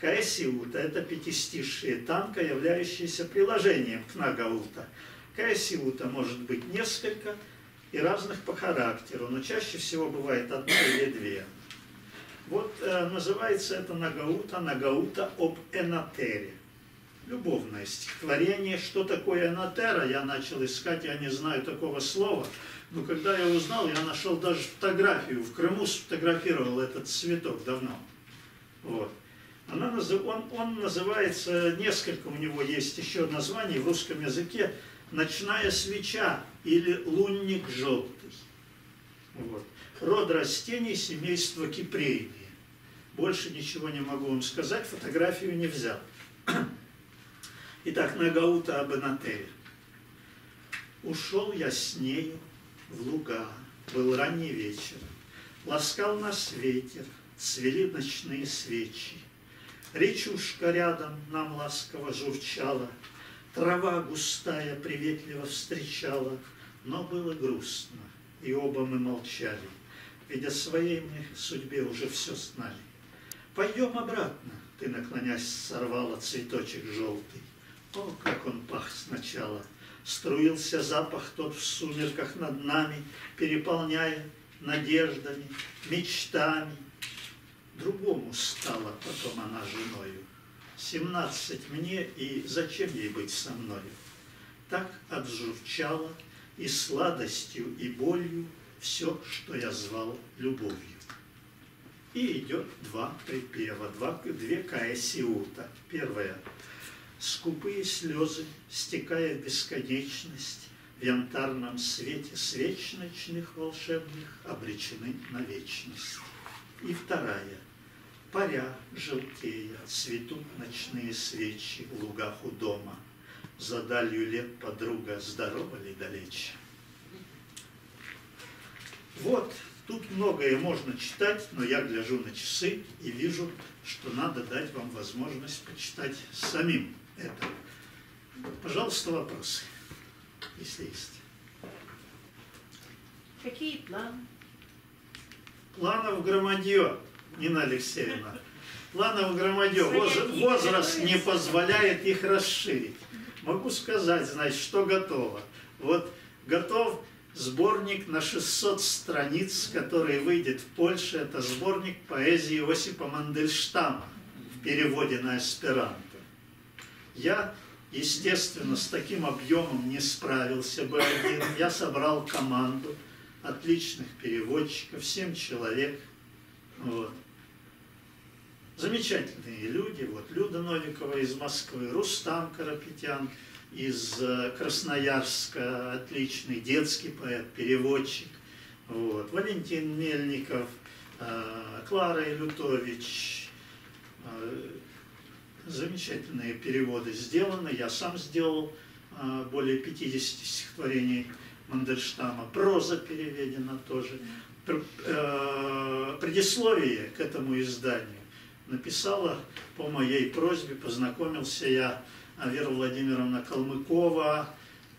Speaker 2: Каэси-ута – это пятистишие танка, являющиеся приложением к Нагаута. Каэси-ута может быть несколько и разных по характеру, но чаще всего бывает одна или две. Вот э, называется это Нагаута, Нагаута об Энатере любовное стихотворение. Что такое анатера, я начал искать, я не знаю такого слова. Но когда я узнал, я нашел даже фотографию. В Крыму сфотографировал этот цветок давно. Вот. Она, он, он называется, несколько у него есть еще названий в русском языке, «Ночная свеча» или «Лунник желтый». Вот. Род растений семейства кипрейные. Больше ничего не могу вам сказать, фотографию не взял. Итак, Нагаута Абанатере. Ушел я с нею в луга, был ранний вечер. Ласкал нас ветер, цвели ночные свечи. Речушка рядом нам ласково журчала, Трава густая приветливо встречала, Но было грустно, и оба мы молчали, Ведь о своей мы судьбе уже все знали. Пойдем обратно, ты, наклонясь, сорвала цветочек желтый. О, как он пах сначала! Струился запах тот в сумерках над нами, Переполняя надеждами, мечтами. Другому стала потом она женою. Семнадцать мне, и зачем ей быть со мною? Так отжурчало и сладостью, и болью Все, что я звал любовью. И идет два припева, два, две каэсиута. Первое – Скупые слезы, стекая бесконечность, В янтарном свете свеч ночных волшебных Обречены на вечность. И вторая. Паря желтея, цветут ночные свечи В лугах у дома. За далью лет подруга здорова ли далече? Вот, тут многое можно читать, но я гляжу на часы и вижу, что надо дать вам возможность почитать самим это. Пожалуйста, вопросы, если есть.
Speaker 3: Какие планы?
Speaker 2: Планов громадье, Нина Алексеевна. Планов громадье. Воз, возраст не позволяет их расширить. Могу сказать, значит, что готово. Вот готов сборник на 600 страниц, который выйдет в Польше. Это сборник поэзии Осипа Мандельштама в переводе на эсперанто. Я, естественно, с таким объемом не справился бы один. Я собрал команду отличных переводчиков, семь человек. Вот. Замечательные люди. Вот Люда Новикова из Москвы, Рустам Карапетян из э, Красноярска, отличный детский поэт, переводчик. Вот. Валентин Мельников, э, Клара Илютович. Э, замечательные переводы сделаны. Я сам сделал более 50 стихотворений Мандельштама. Проза переведена тоже. Предисловие к этому изданию написала по моей просьбе, познакомился я Вера Владимировна Калмыкова,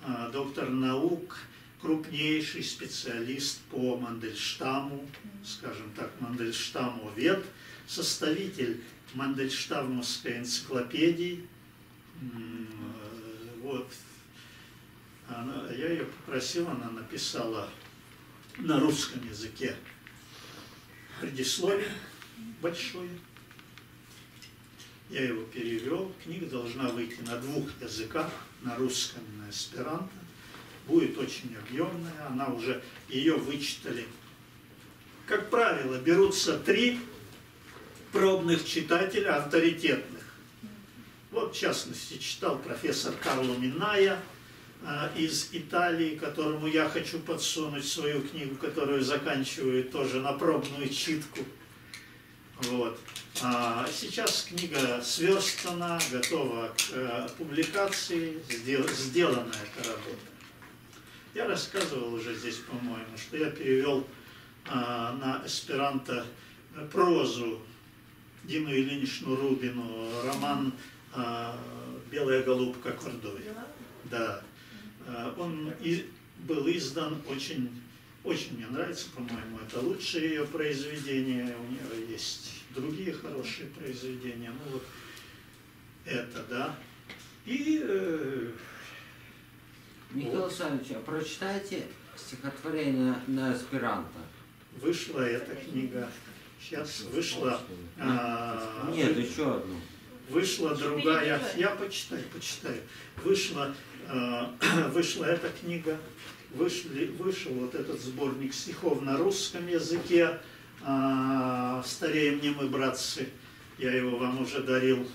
Speaker 2: а, доктор наук, крупнейший специалист по Мандельштаму, скажем так, Мандельштамовед, составитель Мандельштамовской энциклопедии. Вот. Она, я ее попросил, она написала на русском языке предисловие большое. Я его перевел. Книга должна выйти на двух языках, на русском и на эсперанто. Будет очень объемная. Она уже, ее вычитали. Как правило, берутся три пробных читателя авторитетных. Вот, в частности, читал профессор Карло Миная э, из Италии, которому я хочу подсунуть свою книгу, которую заканчиваю тоже на пробную читку. Вот. А сейчас книга сверстана, готова к э, публикации, сделана эта работа. Я рассказывал уже здесь, по-моему, что я перевел а, на эсперанто прозу Дину Ильиничну Рубину, роман а, «Белая голубка Кордове». Да. А, он и, был издан очень, очень мне нравится, по-моему, это лучшее ее произведение. У нее есть другие хорошие произведения. Ну вот это, да. И... Э,
Speaker 3: Михаил вот. Александрович, а прочитайте стихотворение на аспиранта.
Speaker 2: Вышла эта книга. Сейчас вышла...
Speaker 3: А, Нет, еще одну.
Speaker 2: Вышла другая... Я почитаю, почитаю. Вышла, а, вышла эта книга. Вышли, вышел вот этот сборник стихов на русском языке а, «Стареем мне мы, братцы», я его вам уже дарил,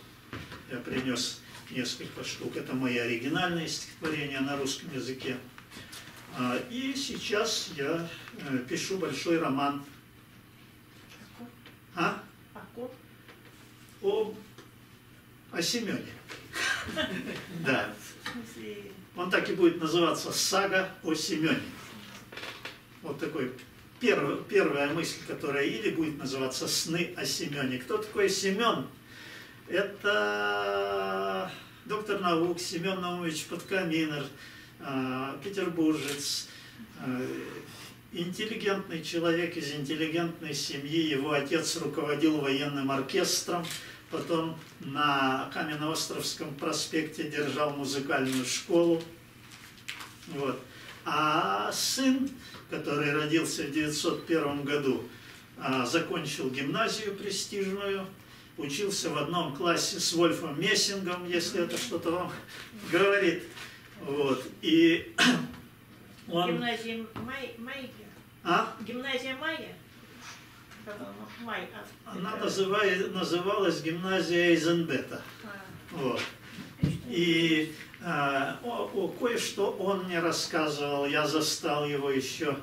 Speaker 2: я принес несколько штук, это мои оригинальные стихотворения на русском языке. А, и сейчас я э, пишу большой роман. А? О, о Семене. Да. Он так и будет называться «Сага о Семене». Вот такой первая, первая мысль, которая или будет называться «Сны о Семене». Кто такой Семен? Это доктор наук Семен Наумович Подкаминер, а, петербуржец, а, интеллигентный человек из интеллигентной семьи. Его отец руководил военным оркестром, потом на Каменноостровском проспекте держал музыкальную школу. Вот. А сын который родился в 1901 году, а, закончил гимназию престижную, учился в одном классе с Вольфом Мессингом, если это что-то вам говорит. Вот. И
Speaker 4: он... Гимназия Май... Майя?
Speaker 2: А?
Speaker 4: Гимназия Майя?
Speaker 2: Май. А, Она называй, называлась гимназия Эйзенбета. А. Вот. И а, кое-что он мне рассказывал, я застал его еще,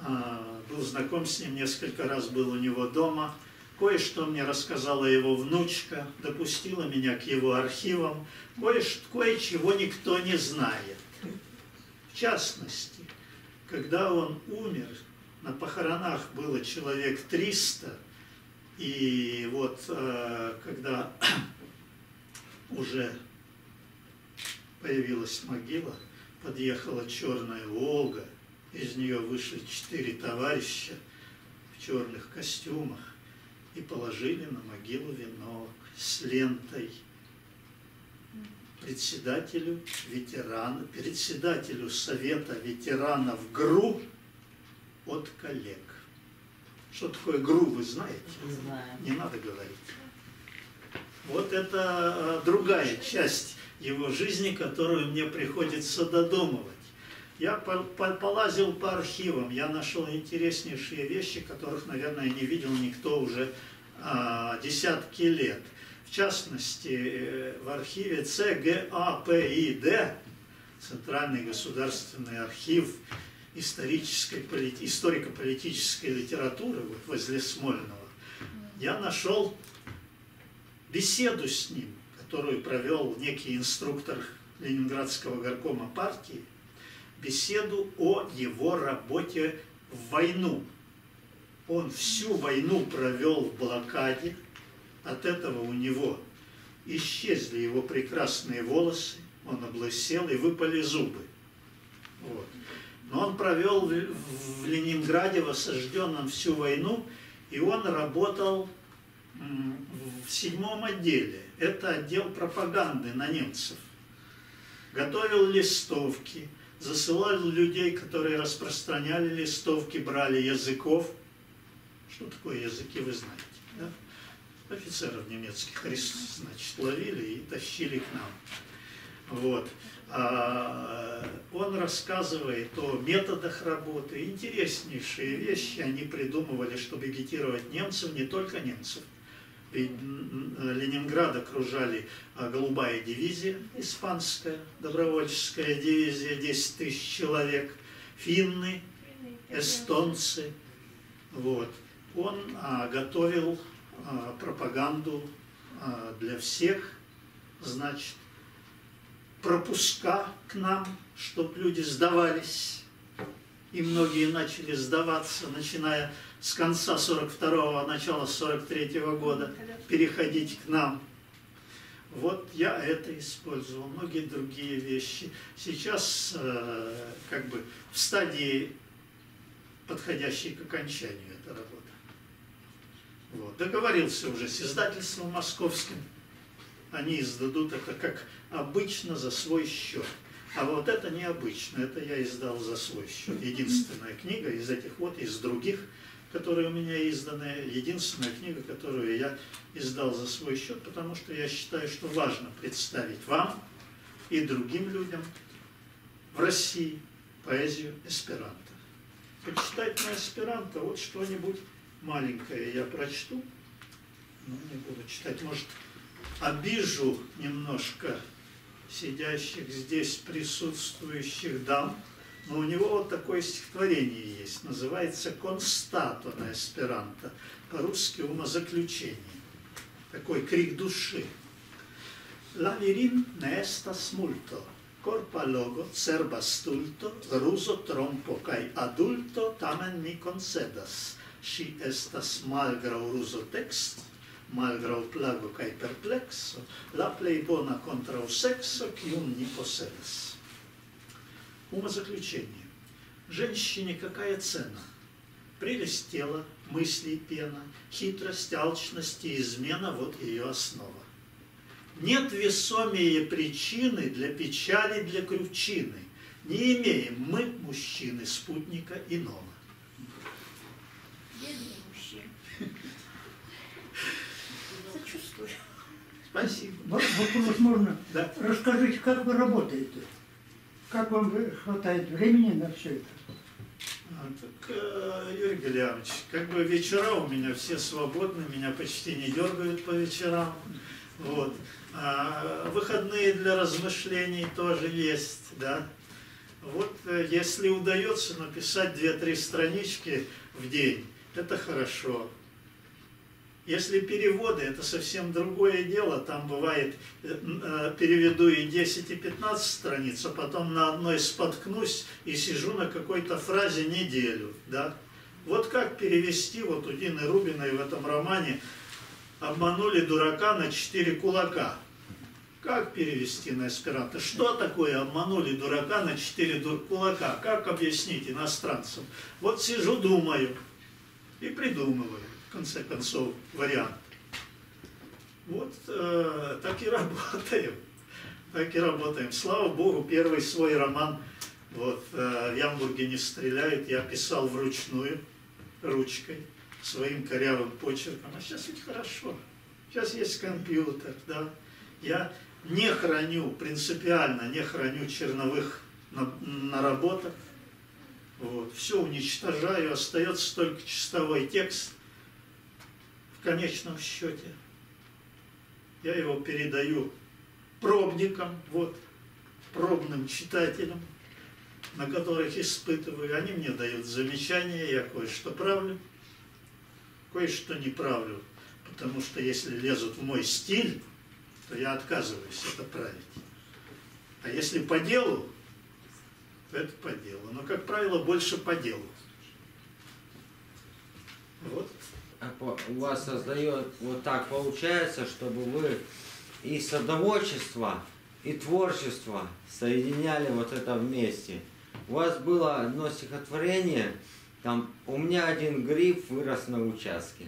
Speaker 2: а, был знаком с ним, несколько раз был у него дома. Кое-что мне рассказала его внучка, допустила меня к его архивам. Кое-чего никто не знает. Частности, когда он умер, на похоронах было человек 300, и вот а, когда уже появилась могила, подъехала черная «Волга», из нее вышли четыре товарища в черных костюмах и положили на могилу венок с лентой. Председателю ветерана, председателю Совета ветеранов ГРУ от коллег. Что такое ГРУ, вы знаете?
Speaker 4: Не знаю.
Speaker 2: Не надо говорить. Вот это э, другая часть его жизни, которую мне приходится додумывать. Я полазил по архивам, я нашел интереснейшие вещи, которых, наверное, не видел никто уже а, десятки лет. В частности, э, в архиве ЦГАПИД, Центральный государственный архив исторической, историко-политической литературы возле Смольного, я нашел беседу с ним, которую провел некий инструктор Ленинградского горкома партии, беседу о его работе в войну. Он всю войну провел в блокаде, от этого у него исчезли его прекрасные волосы, он облысел и выпали зубы. Вот. Но он провел в Ленинграде, в осажденном всю войну, и он работал в седьмом отделе. Это отдел пропаганды на немцев. Готовил листовки, засылал людей, которые распространяли листовки, брали языков. Что такое языки, вы знаете. Да? Офицеров немецких значит, ловили и тащили к нам. Вот. А он рассказывает о методах работы. Интереснейшие вещи они придумывали, чтобы агитировать немцев, не только немцев. Ленинград окружали а, голубая дивизия, испанская добровольческая дивизия, 10 тысяч человек, финны, эстонцы. Вот. Он а, готовил пропаганду а, для всех, значит, пропуска к нам, чтобы люди сдавались. И многие начали сдаваться, начиная с конца 42-го, начала 43-го года, переходить к нам. Вот я это использовал, многие другие вещи. Сейчас э, как бы в стадии, подходящей к окончанию. Вот. Договорился уже с издательством московским. Они издадут это как обычно за свой счет. А вот это необычно, это я издал за свой счет. Единственная книга из этих вот, из других, которые у меня изданы, единственная книга, которую я издал за свой счет, потому что я считаю, что важно представить вам и другим людям в России поэзию эсперанто. Почитать на эсперанто вот что-нибудь маленькое я прочту, но не буду читать, может, обижу немножко сидящих здесь присутствующих дам, но у него вот такое стихотворение есть, называется «Констато» на эсперанто, по-русски «Умозаключение». Такой крик души. «La virin ne estas multo, corpa logo, cerba stulto, ruso trompo, cae adulto tamen mi si estas malgrau ruso text, malgrau plago cae perplexo, la plei bona contrau sexo, quium ni posedas. Умозаключение. Женщине какая цена? Прелесть тела, мысли и пена, хитрость, алчность и измена – вот ее основа. Нет весомее причины для печали, для крючины. Не имеем мы, мужчины, спутника иного. Спасибо.
Speaker 5: Вопрос можно?
Speaker 2: Да.
Speaker 5: Расскажите, как вы работаете? Как вам хватает времени на все это?
Speaker 2: А, так, э, Юрий Галямович, как бы вечера у меня все свободны, меня почти не дергают по вечерам. Вот. А выходные для размышлений тоже есть, да. Вот э, если удается написать 2-3 странички в день, это хорошо. Если переводы, это совсем другое дело. Там бывает, э, э, переведу и 10, и 15 страниц, а потом на одной споткнусь и сижу на какой-то фразе неделю. Да? Вот как перевести, вот у Дины Рубиной в этом романе «Обманули дурака на четыре кулака». Как перевести на эсперанто? Что такое обманули дурака на четыре кулака? Как объяснить иностранцам? Вот сижу, думаю и придумываю конце концов, вариант. Вот э, так и работаем. Так и работаем. Слава Богу, первый свой роман вот, э, в Ямбурге не стреляет, я писал вручную, ручкой, своим корявым почерком. А сейчас ведь хорошо. Сейчас есть компьютер, да. Я не храню, принципиально не храню черновых наработок. Вот. Все уничтожаю, остается только чистовой текст в конечном счете. Я его передаю пробникам, вот, пробным читателям, на которых испытываю. Они мне дают замечания, я кое-что правлю, кое-что не правлю. Потому что если лезут в мой стиль, то я отказываюсь это править. А если по делу, то это по делу. Но, как правило, больше по делу. Вот.
Speaker 3: А у вас создает вот так получается, чтобы вы и садоводчество, и творчество соединяли вот это вместе. У вас было одно стихотворение, там «У меня один гриб вырос на участке».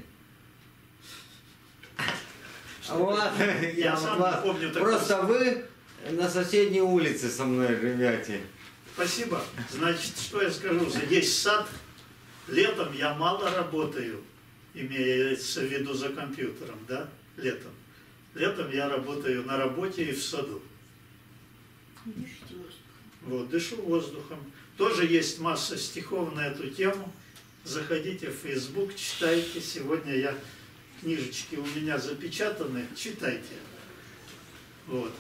Speaker 3: Вот, я, я сам вас, помню просто вы на соседней улице со мной живете.
Speaker 2: Спасибо. Значит, что я скажу? Здесь сад. Летом я мало работаю, имеется в виду за компьютером, да, летом. Летом я работаю на работе и в саду. Вот, дышу воздухом. Тоже есть масса стихов на эту тему. Заходите в Facebook, читайте. Сегодня я книжечки у меня запечатаны, читайте. Вот.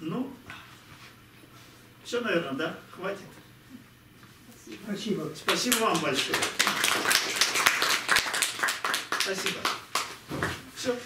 Speaker 2: Ну, все, наверное, да? Хватит.
Speaker 5: Спасибо.
Speaker 2: Спасибо вам большое. Спасибо. Все.